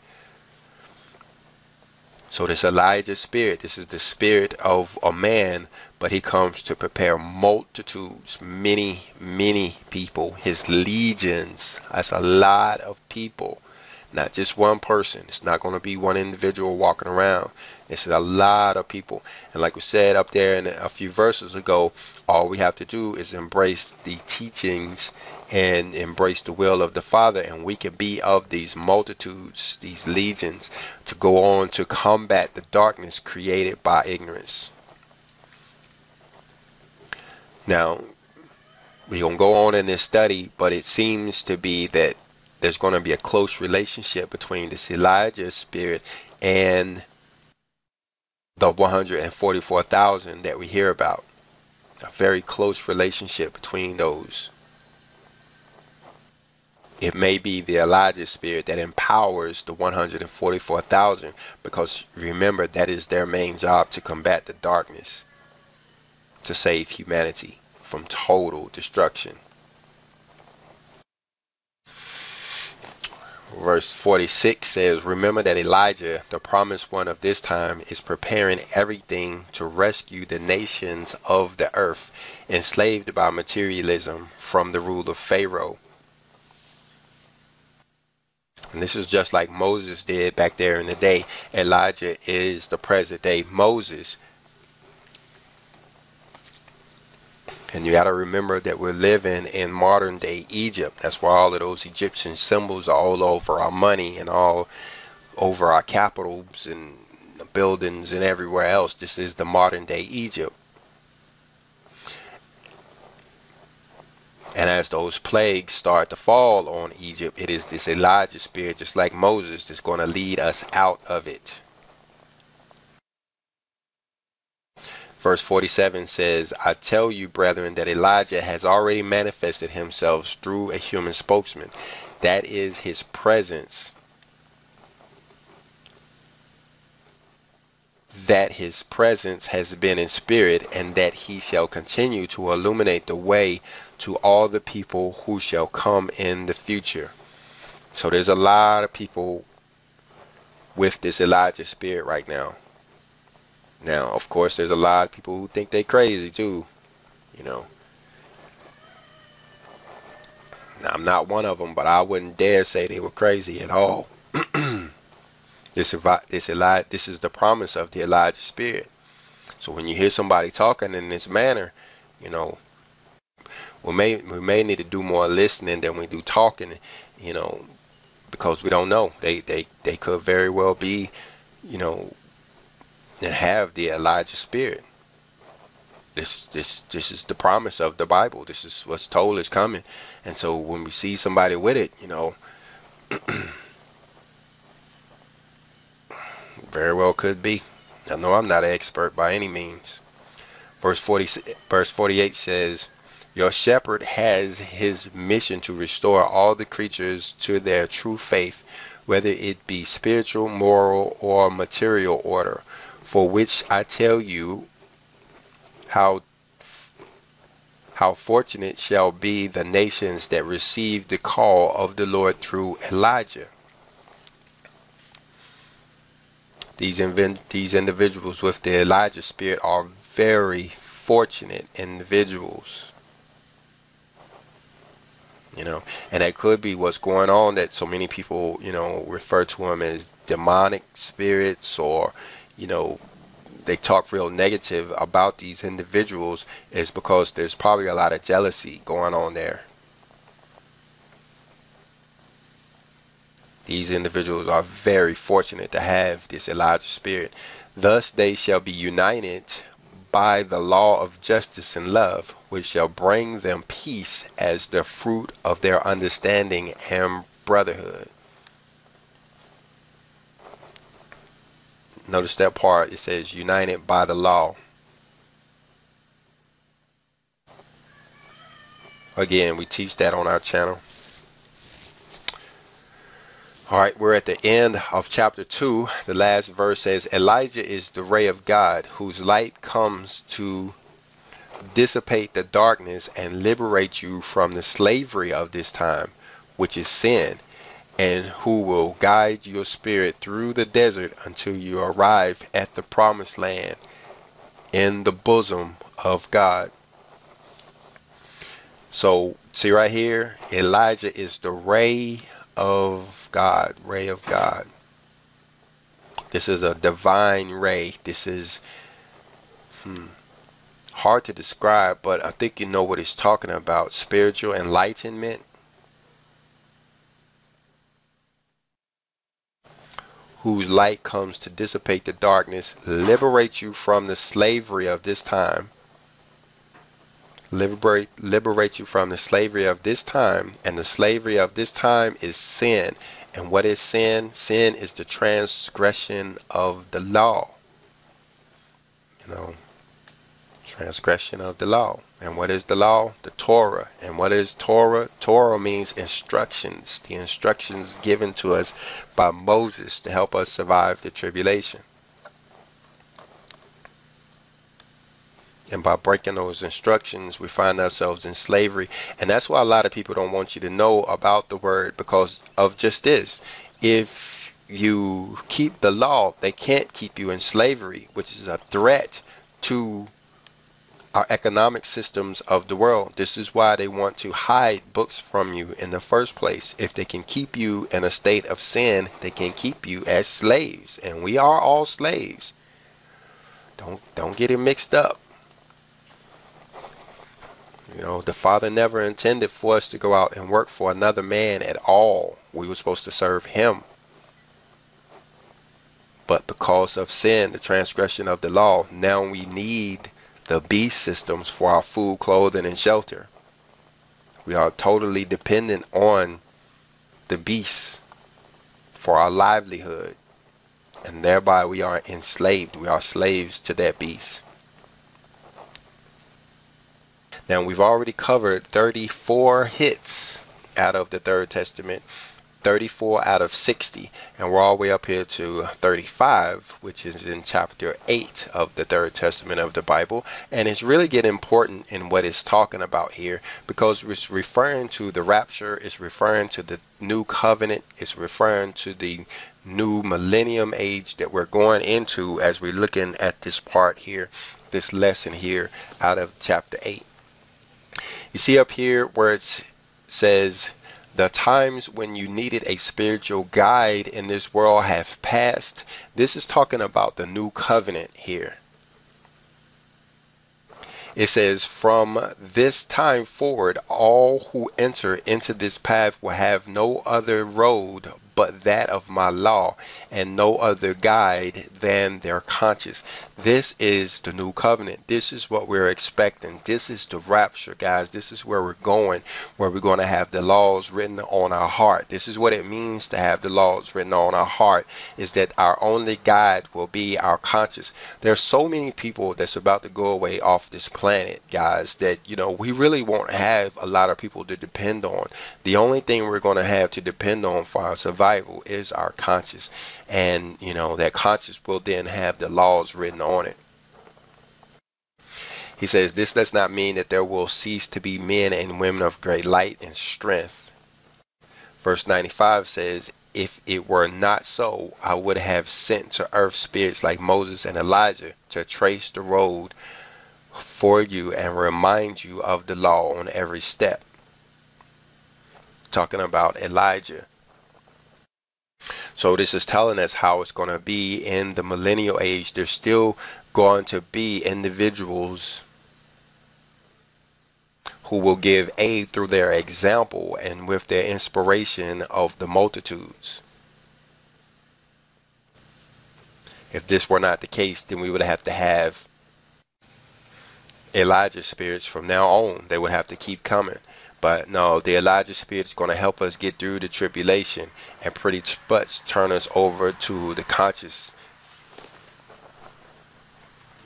So this Elijah spirit, this is the spirit of a man, but he comes to prepare multitudes, many, many people, his legions. That's a lot of people not just one person. It's not going to be one individual walking around. It's a lot of people. And like we said up there in a few verses ago, all we have to do is embrace the teachings and embrace the will of the Father, and we can be of these multitudes, these legions, to go on to combat the darkness created by ignorance. Now, we're going to go on in this study, but it seems to be that there's going to be a close relationship between this Elijah spirit and the 144,000 that we hear about. A very close relationship between those. It may be the Elijah spirit that empowers the 144,000 because remember that is their main job to combat the darkness, to save humanity from total destruction. Verse 46 says, Remember that Elijah, the promised one of this time, is preparing everything to rescue the nations of the earth enslaved by materialism from the rule of Pharaoh. And this is just like Moses did back there in the day. Elijah is the present day Moses And you got to remember that we're living in modern day Egypt. That's why all of those Egyptian symbols are all over our money and all over our capitals and buildings and everywhere else. This is the modern day Egypt. And as those plagues start to fall on Egypt, it is this Elijah spirit, just like Moses, that's going to lead us out of it. Verse 47 says, I tell you, brethren, that Elijah has already manifested himself through a human spokesman. That is his presence. that his presence has been in spirit, and that he shall continue to illuminate the way to all the people who shall come in the future. So there's a lot of people with this Elijah spirit right now. Now, of course, there's a lot of people who think they're crazy too, you know. Now, I'm not one of them, but I wouldn't dare say they were crazy at all. this this Elijah, this is the promise of the Elijah spirit. So when you hear somebody talking in this manner, you know, we may we may need to do more listening than we do talking, you know, because we don't know. They they they could very well be, you know, and have the Elijah spirit. This this this is the promise of the Bible. This is what's told is coming. And so when we see somebody with it, you know, very well could be. I know I'm not an expert by any means. Verse 40 verse 48 says your shepherd has his mission to restore all the creatures to their true faith, whether it be spiritual, moral, or material order, for which I tell you how how fortunate shall be the nations that receive the call of the Lord through Elijah. These, these individuals with the Elijah spirit are very fortunate individuals you know and that could be what's going on that so many people you know refer to them as demonic spirits or you know they talk real negative about these individuals is because there's probably a lot of jealousy going on there these individuals are very fortunate to have this Elijah spirit thus they shall be united by the law of justice and love, which shall bring them peace as the fruit of their understanding and brotherhood. Notice that part, it says united by the law. Again, we teach that on our channel. All right, we're at the end of chapter 2. The last verse says, Elijah is the ray of God whose light comes to dissipate the darkness and liberate you from the slavery of this time, which is sin, and who will guide your spirit through the desert until you arrive at the promised land in the bosom of God. So, see right here, Elijah is the ray of God, ray of God. This is a divine ray. This is hmm, hard to describe, but I think you know what he's talking about. Spiritual enlightenment. Whose light comes to dissipate the darkness, liberate you from the slavery of this time, liberate liberate you from the slavery of this time and the slavery of this time is sin. And what is sin? Sin is the transgression of the law. You know transgression of the law. And what is the law? The torah. And what is torah? Torah means instructions the instructions given to us by moses to help us survive the tribulation. And by breaking those instructions, we find ourselves in slavery. And that's why a lot of people don't want you to know about the word because of just this. If you keep the law, they can't keep you in slavery, which is a threat to our economic systems of the world. This is why they want to hide books from you in the first place. If they can keep you in a state of sin, they can keep you as slaves. And we are all slaves. Don't don't get it mixed up. You know, the Father never intended for us to go out and work for another man at all. We were supposed to serve Him. But because of sin, the transgression of the law, now we need the beast systems for our food, clothing, and shelter. We are totally dependent on the beast for our livelihood. And thereby we are enslaved. We are slaves to that beast. Now we've already covered 34 hits out of the Third Testament. 34 out of 60, and we're all the way up here to 35, which is in chapter 8 of the Third Testament of the Bible. And it's really getting important in what it's talking about here because it's referring to the rapture, it's referring to the new covenant, it's referring to the new millennium age that we're going into as we're looking at this part here, this lesson here out of chapter 8. You see up here where it says, the times when you needed a spiritual guide in this world have passed. This is talking about the new covenant here. It says, From this time forward, all who enter into this path will have no other road but that of my law, and no other guide than their conscience. This is the new covenant. This is what we're expecting. This is the rapture, guys. This is where we're going, where we're going to have the laws written on our heart. This is what it means to have the laws written on our heart, is that our only guide will be our conscience. There's so many people that's about to go away off this planet, guys, that, you know, we really won't have a lot of people to depend on. The only thing we're going to have to depend on for our survival survival is our conscience. And, you know, that conscience will then have the laws written on it. He says, This does not mean that there will cease to be men and women of great light and strength. Verse 95 says, If it were not so, I would have sent to earth spirits like Moses and Elijah to trace the road for you and remind you of the law on every step. Talking about Elijah. So this is telling us how it's going to be in the millennial age. There's still going to be individuals who will give aid through their example and with their inspiration of the multitudes. If this were not the case, then we would have to have Elijah spirits from now on. They would have to keep coming. But no, the Elijah Spirit is going to help us get through the tribulation and pretty much turn us over to the conscious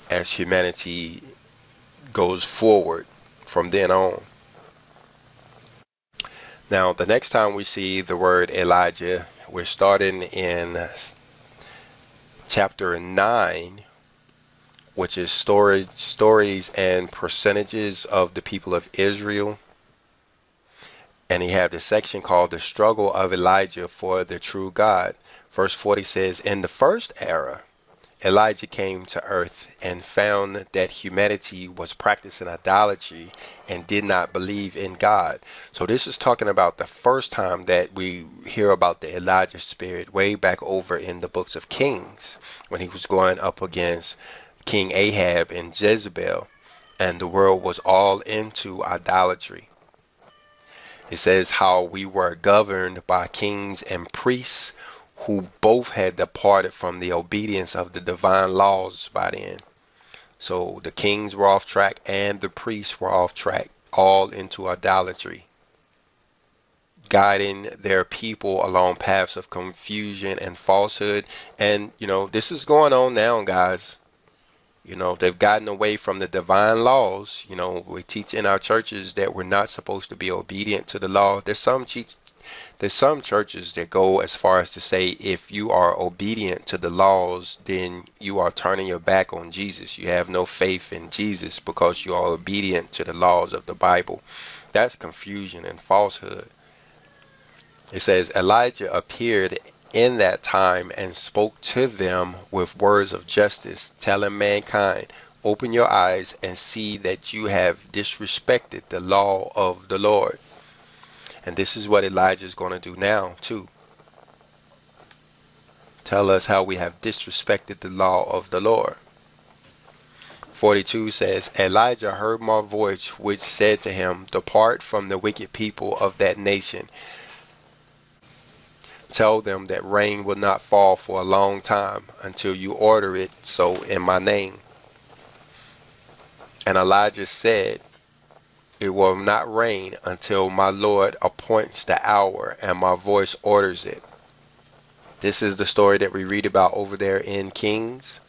as humanity goes forward from then on. Now, the next time we see the word Elijah, we're starting in chapter 9, which is story, stories and percentages of the people of Israel and he had this section called the struggle of Elijah for the true God. Verse 40 says, In the first era, Elijah came to earth and found that humanity was practicing idolatry and did not believe in God. So this is talking about the first time that we hear about the Elijah spirit way back over in the books of Kings when he was going up against King Ahab and Jezebel and the world was all into idolatry. It says how we were governed by kings and priests who both had departed from the obedience of the divine laws by then. So the kings were off track and the priests were off track, all into idolatry, guiding their people along paths of confusion and falsehood. And, you know, this is going on now, guys. You know, they've gotten away from the divine laws. You know, we teach in our churches that we're not supposed to be obedient to the law. There's some teach, there's some churches that go as far as to say if you are obedient to the laws, then you are turning your back on Jesus. You have no faith in Jesus because you are obedient to the laws of the Bible. That's confusion and falsehood. It says Elijah appeared in that time and spoke to them with words of justice, telling mankind, Open your eyes and see that you have disrespected the law of the Lord. And this is what Elijah is going to do now, too. Tell us how we have disrespected the law of the Lord. 42 says, Elijah heard my voice, which said to him, Depart from the wicked people of that nation Tell them that rain will not fall for a long time until you order it so in my name. And Elijah said, It will not rain until my Lord appoints the hour and my voice orders it. This is the story that we read about over there in Kings.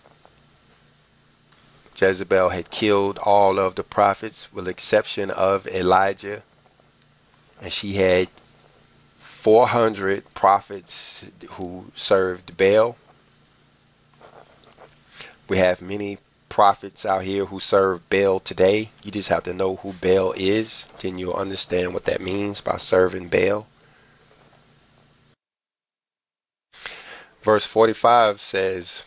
Jezebel had killed all of the prophets with exception of Elijah. And she had 400 prophets who served Baal. We have many prophets out here who serve Baal today. You just have to know who Baal is. Then you'll understand what that means by serving Baal. Verse 45 says,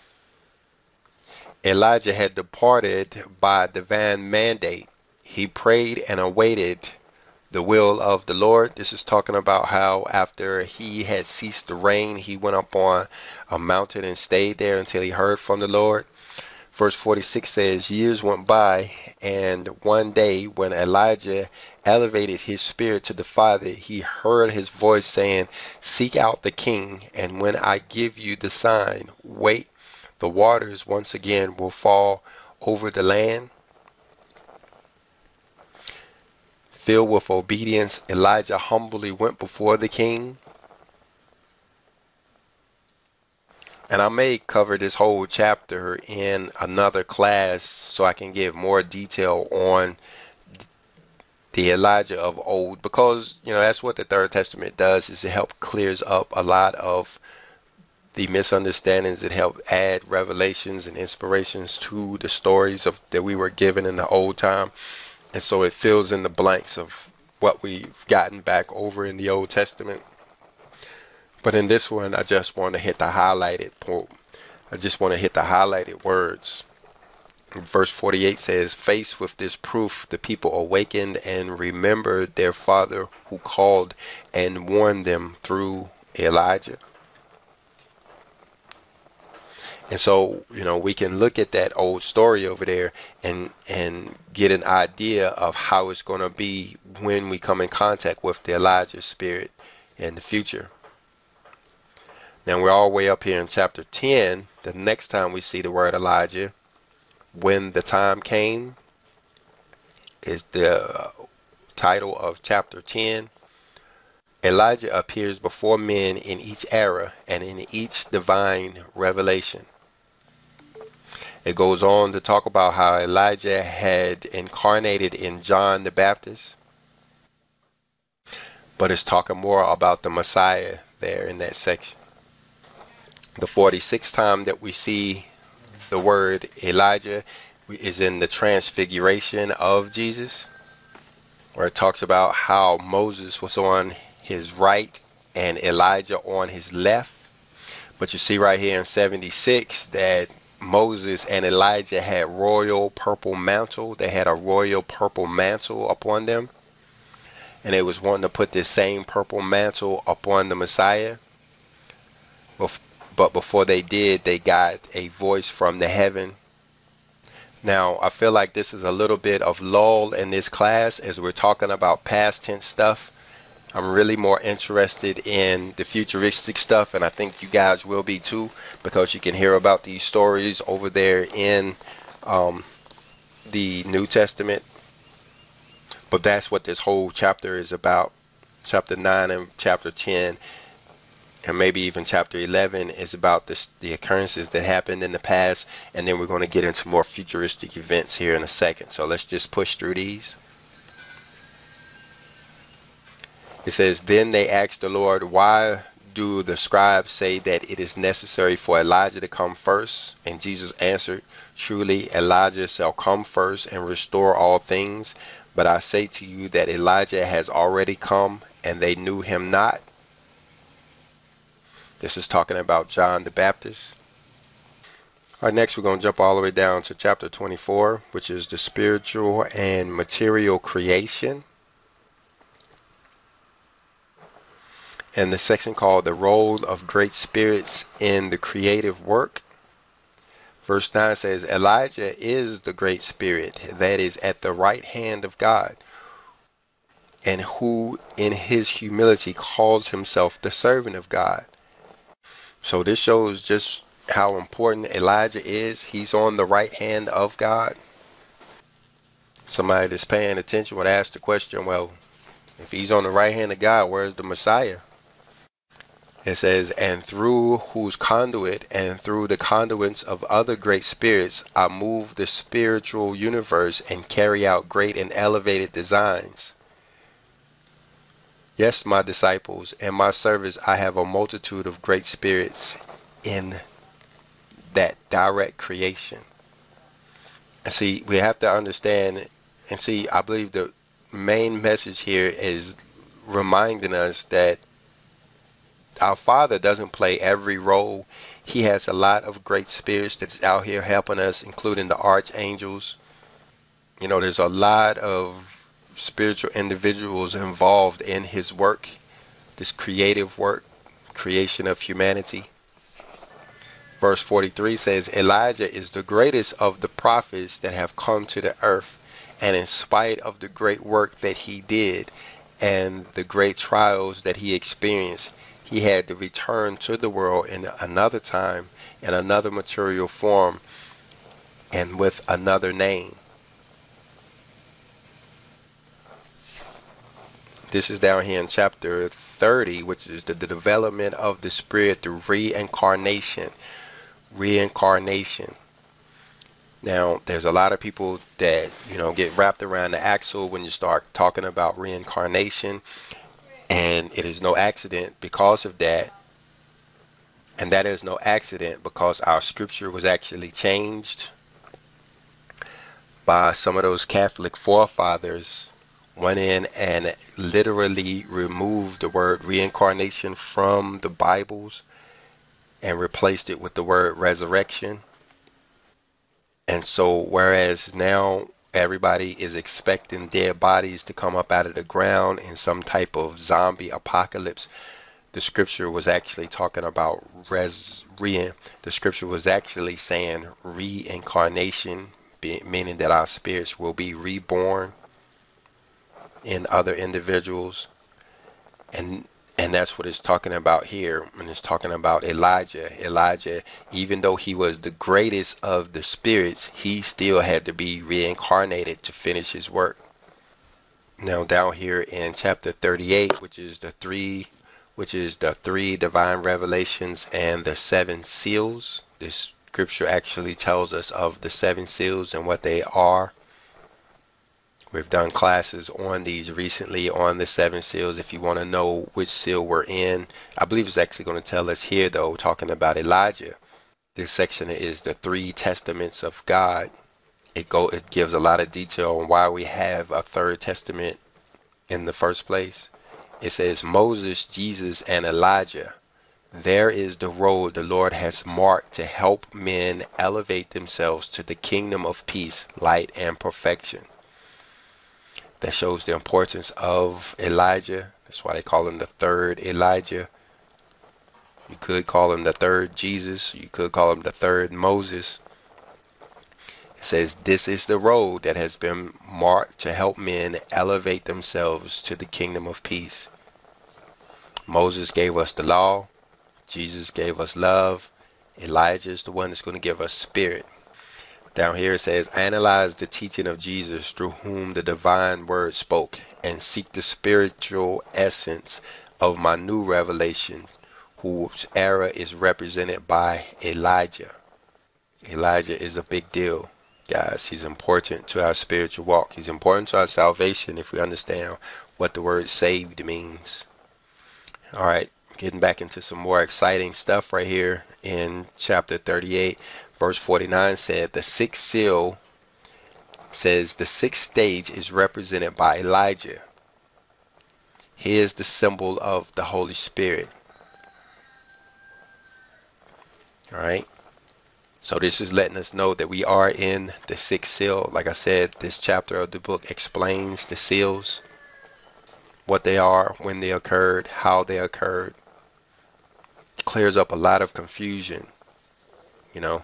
Elijah had departed by divine mandate. He prayed and awaited the will of the Lord. This is talking about how after he had ceased the rain, he went up on a mountain and stayed there until he heard from the Lord. Verse 46 says, Years went by, and one day when Elijah elevated his spirit to the Father, he heard his voice saying, Seek out the king, and when I give you the sign, wait, the waters once again will fall over the land. Filled with obedience, Elijah humbly went before the king. And I may cover this whole chapter in another class so I can give more detail on the Elijah of old because you know that's what the third testament does is it help clears up a lot of the misunderstandings it help add revelations and inspirations to the stories of that we were given in the old time and so it fills in the blanks of what we've gotten back over in the Old Testament but in this one, I just want to hit the highlighted point. I just want to hit the highlighted words. Verse 48 says, Faced with this proof, the people awakened and remembered their father who called and warned them through Elijah. And so, you know, we can look at that old story over there and and get an idea of how it's going to be when we come in contact with the Elijah spirit in the future. Now we're all way up here in chapter 10. The next time we see the word Elijah, when the time came, is the uh, title of chapter 10. Elijah appears before men in each era and in each divine revelation. It goes on to talk about how Elijah had incarnated in John the Baptist, but it's talking more about the Messiah there in that section the 46th time that we see the word Elijah is in the transfiguration of Jesus, where it talks about how Moses was on his right and Elijah on his left. But you see right here in 76 that Moses and Elijah had royal purple mantle. They had a royal purple mantle upon them. And they was wanting to put this same purple mantle upon the Messiah but before they did, they got a voice from the heaven. Now, I feel like this is a little bit of lull in this class as we're talking about past tense stuff. I'm really more interested in the futuristic stuff, and I think you guys will be too, because you can hear about these stories over there in um, the New Testament. But that's what this whole chapter is about. Chapter 9 and chapter 10 and maybe even chapter 11 is about this, the occurrences that happened in the past and then we're going to get into more futuristic events here in a second so let's just push through these it says then they asked the lord why do the scribes say that it is necessary for elijah to come first and jesus answered truly elijah shall come first and restore all things but i say to you that elijah has already come and they knew him not this is talking about John the Baptist. All right, next we're going to jump all the way down to chapter 24, which is the spiritual and material creation. And the section called the role of great spirits in the creative work. Verse 9 says, Elijah is the great spirit that is at the right hand of God, and who in his humility calls himself the servant of God. So this shows just how important Elijah is. He's on the right hand of God. Somebody that's paying attention would ask the question, well, if he's on the right hand of God, where's the Messiah? It says, and through whose conduit and through the conduits of other great spirits, I move the spiritual universe and carry out great and elevated designs. Yes, my disciples, in my service I have a multitude of great spirits in that direct creation. And see, we have to understand and see, I believe the main message here is reminding us that our Father doesn't play every role. He has a lot of great spirits that's out here helping us, including the archangels. You know, there's a lot of spiritual individuals involved in his work, this creative work, creation of humanity. Verse 43 says, Elijah is the greatest of the prophets that have come to the earth, and in spite of the great work that he did and the great trials that he experienced, he had to return to the world in another time, in another material form, and with another name. This is down here in chapter 30, which is the, the development of the spirit through reincarnation. Reincarnation. Now, there's a lot of people that, you know, get wrapped around the axle when you start talking about reincarnation and it is no accident because of that. And that is no accident because our scripture was actually changed by some of those Catholic forefathers went in and literally removed the word reincarnation from the Bibles and replaced it with the word resurrection. And so, whereas now everybody is expecting dead bodies to come up out of the ground in some type of zombie apocalypse. The scripture was actually talking about res re the scripture was actually saying reincarnation, meaning that our spirits will be reborn in other individuals. And and that's what it's talking about here when it's talking about Elijah. Elijah, even though he was the greatest of the spirits, he still had to be reincarnated to finish his work. Now down here in chapter 38, which is the three which is the three divine revelations and the seven seals. This scripture actually tells us of the seven seals and what they are. We've done classes on these recently on the seven seals. If you want to know which seal we're in, I believe it's actually going to tell us here, though, talking about Elijah. This section is the three testaments of God. It go it gives a lot of detail on why we have a third testament in the first place. It says Moses, Jesus, and Elijah. There is the road the Lord has marked to help men elevate themselves to the kingdom of peace, light, and perfection that shows the importance of Elijah. That's why they call him the third Elijah. You could call him the third Jesus. You could call him the third Moses. It says, This is the road that has been marked to help men elevate themselves to the kingdom of peace. Moses gave us the law. Jesus gave us love. Elijah is the one that's going to give us spirit. Down here it says, analyze the teaching of Jesus through whom the divine word spoke, and seek the spiritual essence of my new revelation, whose era is represented by Elijah. Elijah is a big deal, guys. He's important to our spiritual walk. He's important to our salvation if we understand what the word saved means. All right, getting back into some more exciting stuff right here in chapter 38 verse 49 said the sixth seal says the sixth stage is represented by Elijah. He is the symbol of the Holy Spirit. All right. So this is letting us know that we are in the sixth seal. Like I said, this chapter of the book explains the seals, what they are, when they occurred, how they occurred. Clears up a lot of confusion. You know,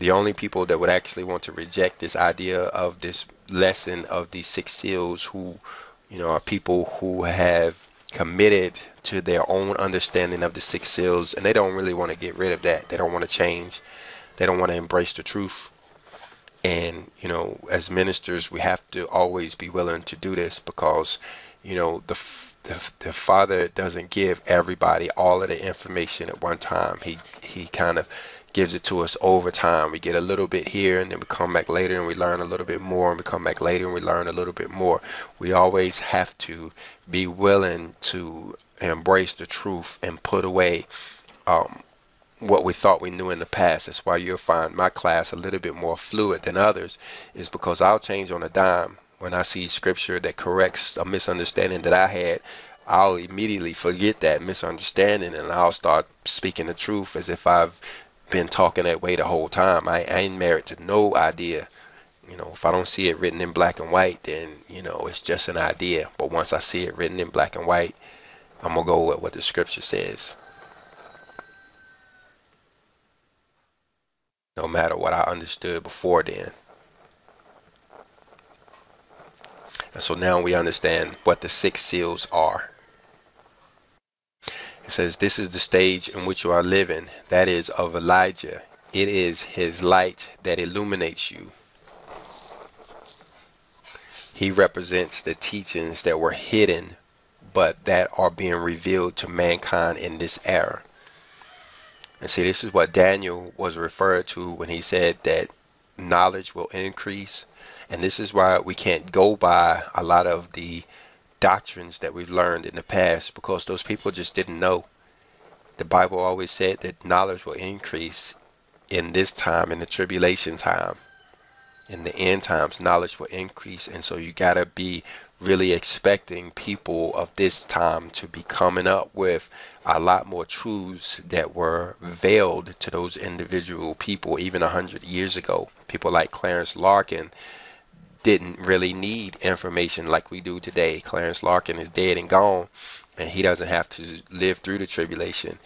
the only people that would actually want to reject this idea of this lesson of these six seals who you know are people who have committed to their own understanding of the six seals and they don't really want to get rid of that. They don't want to change. They don't want to embrace the truth. And you know as ministers we have to always be willing to do this because you know the the, the father doesn't give everybody all of the information at one time. He he kind of gives it to us over time. We get a little bit here and then we come back later and we learn a little bit more and we come back later and we learn a little bit more. We always have to be willing to embrace the truth and put away um, what we thought we knew in the past. That's why you'll find my class a little bit more fluid than others, is because I'll change on a dime. When I see scripture that corrects a misunderstanding that I had, I'll immediately forget that misunderstanding and I'll start speaking the truth as if I've been talking that way the whole time. I, I ain't married to no idea. You know, if I don't see it written in black and white, then, you know, it's just an idea. But once I see it written in black and white, I'm going to go with what the scripture says. No matter what I understood before then. And so now we understand what the six seals are. It says, This is the stage in which you are living, that is of Elijah. It is his light that illuminates you. He represents the teachings that were hidden but that are being revealed to mankind in this era. And see, this is what Daniel was referred to when he said that knowledge will increase. And this is why we can't go by a lot of the doctrines that we've learned in the past because those people just didn't know. The Bible always said that knowledge will increase in this time, in the tribulation time. In the end times, knowledge will increase. And so you got to be really expecting people of this time to be coming up with a lot more truths that were veiled to those individual people even a hundred years ago. People like Clarence Larkin didn't really need information like we do today. Clarence Larkin is dead and gone, and he doesn't have to live through the tribulation.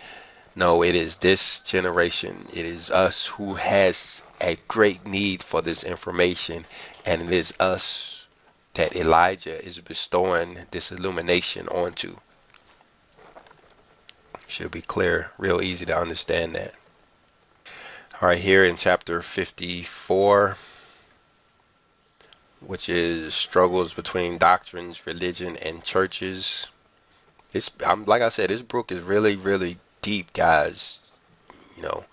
No, it is this generation, it is us who has a great need for this information, and it is us that Elijah is bestowing this illumination onto. Should be clear, real easy to understand that. All right, here in chapter 54 which is struggles between doctrines, religion, and churches. It's I'm like I said, this book is really, really deep, guys. You know,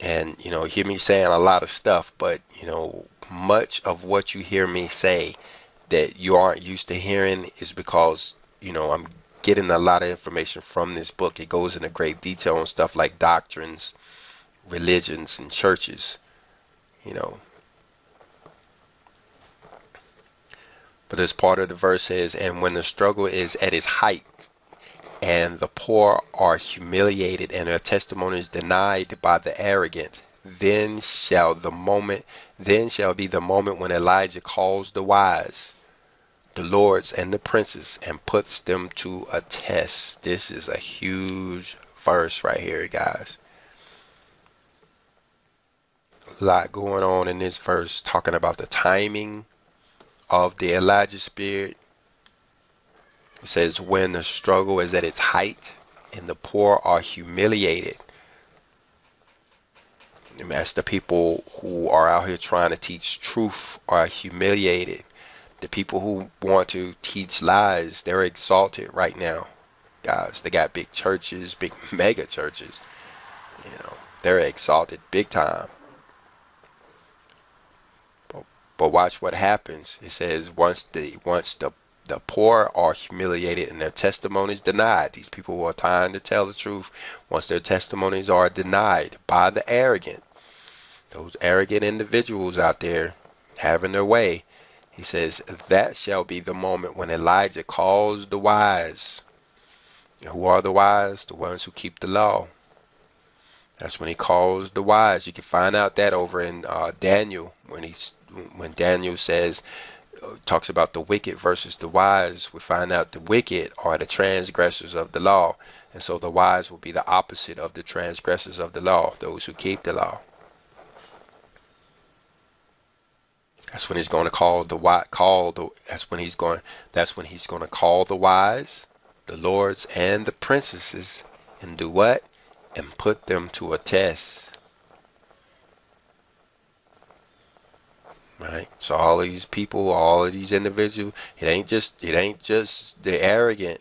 and you know, hear me saying a lot of stuff, but you know, much of what you hear me say that you aren't used to hearing is because you know I'm getting a lot of information from this book. It goes into great detail on stuff like doctrines, religions, and churches. You know, But as part of the verse says, and when the struggle is at its height, and the poor are humiliated, and their testimony is denied by the arrogant, then shall the moment, then shall be the moment when Elijah calls the wise, the lords and the princes, and puts them to a test. This is a huge verse right here, guys. A lot going on in this verse, talking about the timing of the Elijah spirit. It says, when the struggle is at its height and the poor are humiliated. And that's the people who are out here trying to teach truth are humiliated. The people who want to teach lies, they're exalted right now. Guys, they got big churches, big mega churches. You know, they're exalted big time. But watch what happens. It says once the once the the poor are humiliated and their testimonies denied. These people who are trying to tell the truth, once their testimonies are denied by the arrogant, those arrogant individuals out there having their way, he says, that shall be the moment when Elijah calls the wise. who are the wise? The ones who keep the law. That's when he calls the wise. You can find out that over in uh, Daniel when he's when Daniel says uh, talks about the wicked versus the wise. We find out the wicked are the transgressors of the law, and so the wise will be the opposite of the transgressors of the law, those who keep the law. That's when he's going to call the call the. That's when he's going. That's when he's going to call the wise, the lords, and the princesses, and do what? And put them to a test. Right? So all these people, all of these individuals, it ain't just it ain't just the arrogant.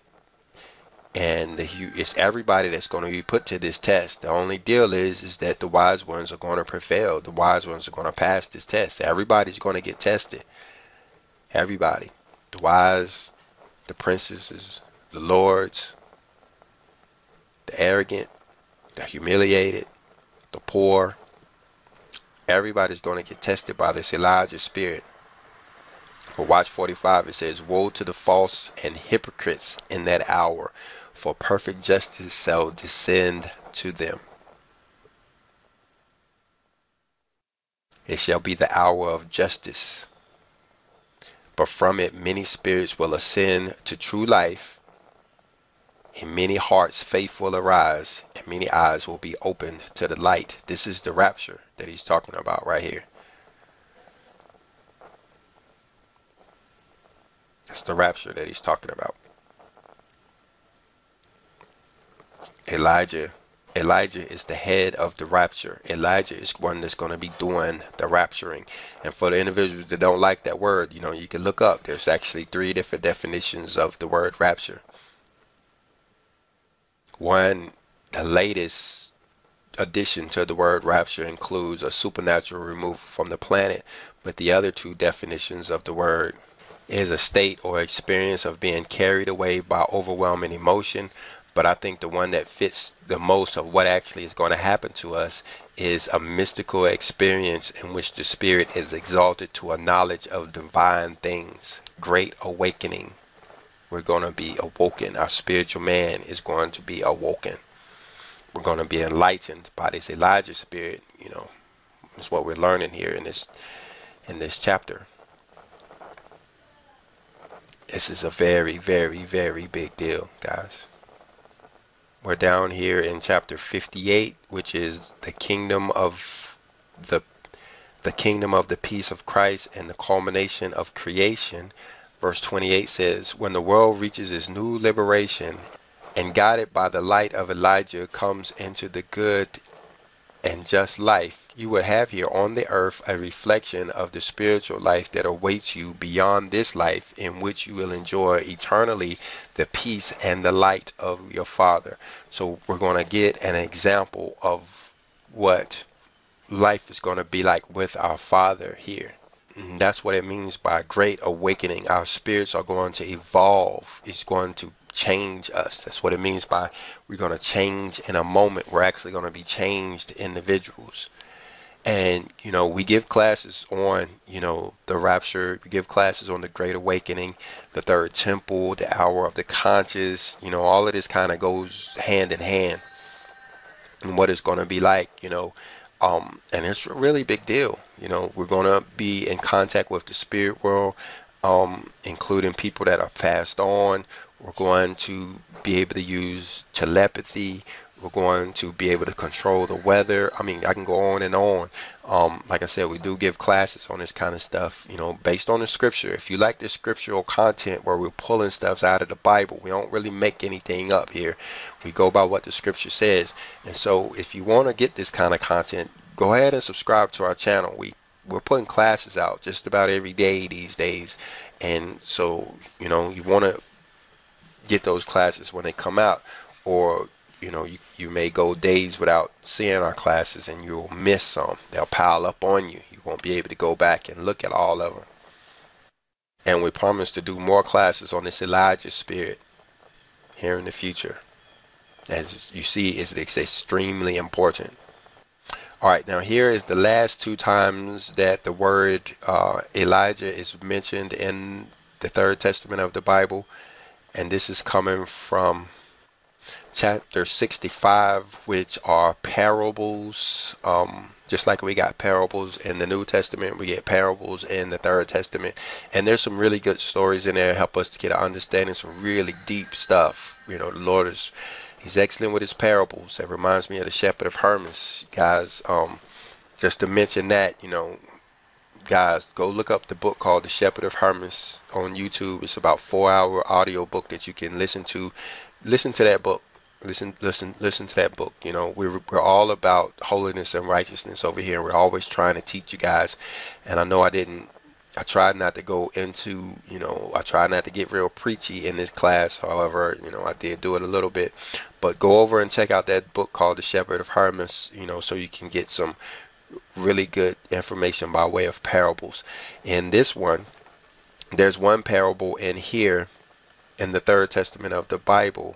and the, it's everybody that's going to be put to this test. The only deal is is that the wise ones are going to prevail. The wise ones are going to pass this test. Everybody's going to get tested. Everybody, the wise, the princesses, the lords, the arrogant, the humiliated, the poor. Everybody's going to get tested by this Elijah spirit. For watch 45, it says, Woe to the false and hypocrites in that hour, for perfect justice shall descend to them. It shall be the hour of justice. But from it many spirits will ascend to true life, and many hearts faith will arise, and many eyes will be opened to the light. This is the rapture that he's talking about right here. That's the rapture that he's talking about. Elijah Elijah is the head of the rapture. Elijah is one that's going to be doing the rapturing. And for the individuals that don't like that word, you know, you can look up. There's actually three different definitions of the word rapture. One, the latest addition to the word rapture includes a supernatural removal from the planet, but the other two definitions of the word is a state or experience of being carried away by overwhelming emotion. But I think the one that fits the most of what actually is going to happen to us is a mystical experience in which the spirit is exalted to a knowledge of divine things, great awakening. We're going to be awoken. Our spiritual man is going to be awoken. We're going to be enlightened by this Elijah spirit, you know. That's what we're learning here in this in this chapter. This is a very, very, very big deal, guys. We're down here in chapter 58, which is the kingdom of the the kingdom of the peace of Christ and the culmination of creation. Verse 28 says, When the world reaches its new liberation and guided by the light of Elijah comes into the good and just life, you will have here on the earth a reflection of the spiritual life that awaits you beyond this life, in which you will enjoy eternally the peace and the light of your Father. So, we're going to get an example of what life is going to be like with our Father here. And that's what it means by great awakening. Our spirits are going to evolve. It's going to change us. That's what it means by we're going to change in a moment. We're actually going to be changed individuals. And, you know, we give classes on, you know, the rapture, we give classes on the Great Awakening, the Third Temple, the Hour of the Conscious, you know, all of this kind of goes hand in hand. And what it's going to be like, you know, um, and it's a really big deal. You know, we're going to be in contact with the spirit world, um, including people that are passed on. We're going to be able to use telepathy. We're going to be able to control the weather. I mean, I can go on and on. Um, like I said, we do give classes on this kind of stuff, you know, based on the scripture. If you like the scriptural content where we're pulling stuff out of the Bible, we don't really make anything up here. We go by what the scripture says. And so if you want to get this kind of content, go ahead and subscribe to our channel. We we're putting classes out just about every day these days. And so, you know, you want to get those classes when they come out. Or you know you, you may go days without seeing our classes and you'll miss some. They'll pile up on you. You won't be able to go back and look at all of them and we promise to do more classes on this elijah spirit here in the future. As you see it's extremely important. All right now here is the last two times that the word uh, elijah is mentioned in the third testament of the bible and this is coming from chapter 65, which are parables. Um, just like we got parables in the New Testament, we get parables in the Third Testament. And there's some really good stories in there help us to get an understanding, some really deep stuff. You know, the Lord is He's excellent with his parables. That reminds me of the Shepherd of Hermas, guys. Um, just to mention that, you know, guys, go look up the book called The Shepherd of Hermas on YouTube. It's about four hour audio book that you can listen to. Listen to that book. Listen, listen, listen to that book. You know, we're we're all about holiness and righteousness over here. We're always trying to teach you guys. And I know I didn't I tried not to go into, you know, I tried not to get real preachy in this class. However, you know, I did do it a little bit. But go over and check out that book called The Shepherd of Hermas, you know, so you can get some really good information by way of parables. In this one, there's one parable in here in the third testament of the Bible.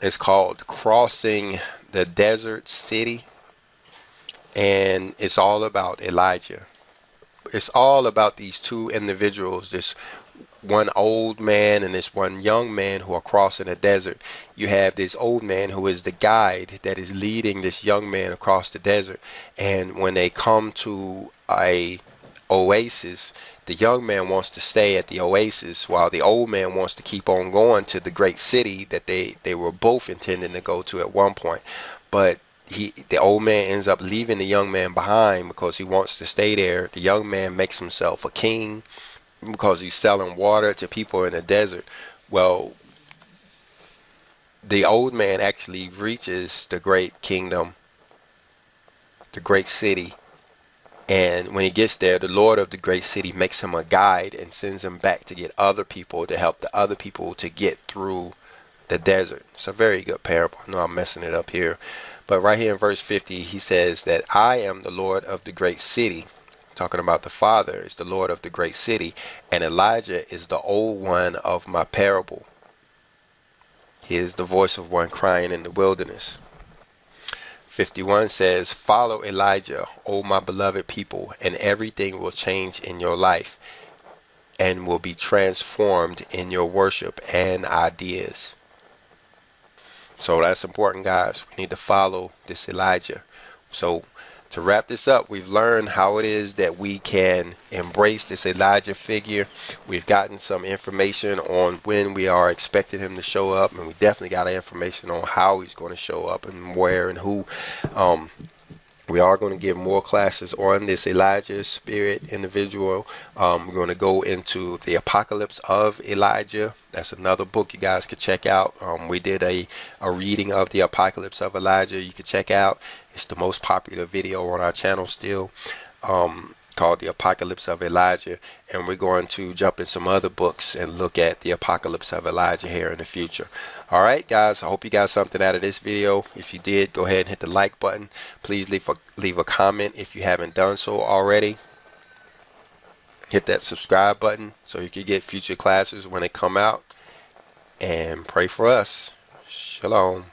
It's called Crossing the Desert City. And it's all about Elijah it's all about these two individuals, this one old man and this one young man who are crossing a desert. You have this old man who is the guide that is leading this young man across the desert. And when they come to a oasis, the young man wants to stay at the oasis while the old man wants to keep on going to the great city that they, they were both intending to go to at one point. But he the old man ends up leaving the young man behind because he wants to stay there. The young man makes himself a king because he's selling water to people in the desert. Well, the old man actually reaches the great kingdom, the great city. And when he gets there, the Lord of the great city makes him a guide and sends him back to get other people to help the other people to get through the desert. It's a very good parable. I know I'm messing it up here. But right here in verse 50, he says that I am the Lord of the great city. Talking about the Father is the Lord of the great city. And Elijah is the old one of my parable. He is the voice of one crying in the wilderness. 51 says, Follow Elijah, O my beloved people, and everything will change in your life and will be transformed in your worship and ideas. So that's important, guys. We need to follow this Elijah. So to wrap this up, we've learned how it is that we can embrace this Elijah figure. We've gotten some information on when we are expecting him to show up, and we definitely got information on how he's going to show up and where and who. Um, we are going to give more classes on this Elijah spirit individual. Um, we're going to go into the apocalypse of Elijah. That's another book you guys could check out. Um, we did a, a reading of the apocalypse of Elijah. You could check out. It's the most popular video on our channel still. Um, called The Apocalypse of Elijah, and we're going to jump in some other books and look at the Apocalypse of Elijah here in the future. All right, guys, I hope you got something out of this video. If you did, go ahead and hit the like button. Please leave a, leave a comment if you haven't done so already. Hit that subscribe button so you can get future classes when they come out. And pray for us. Shalom.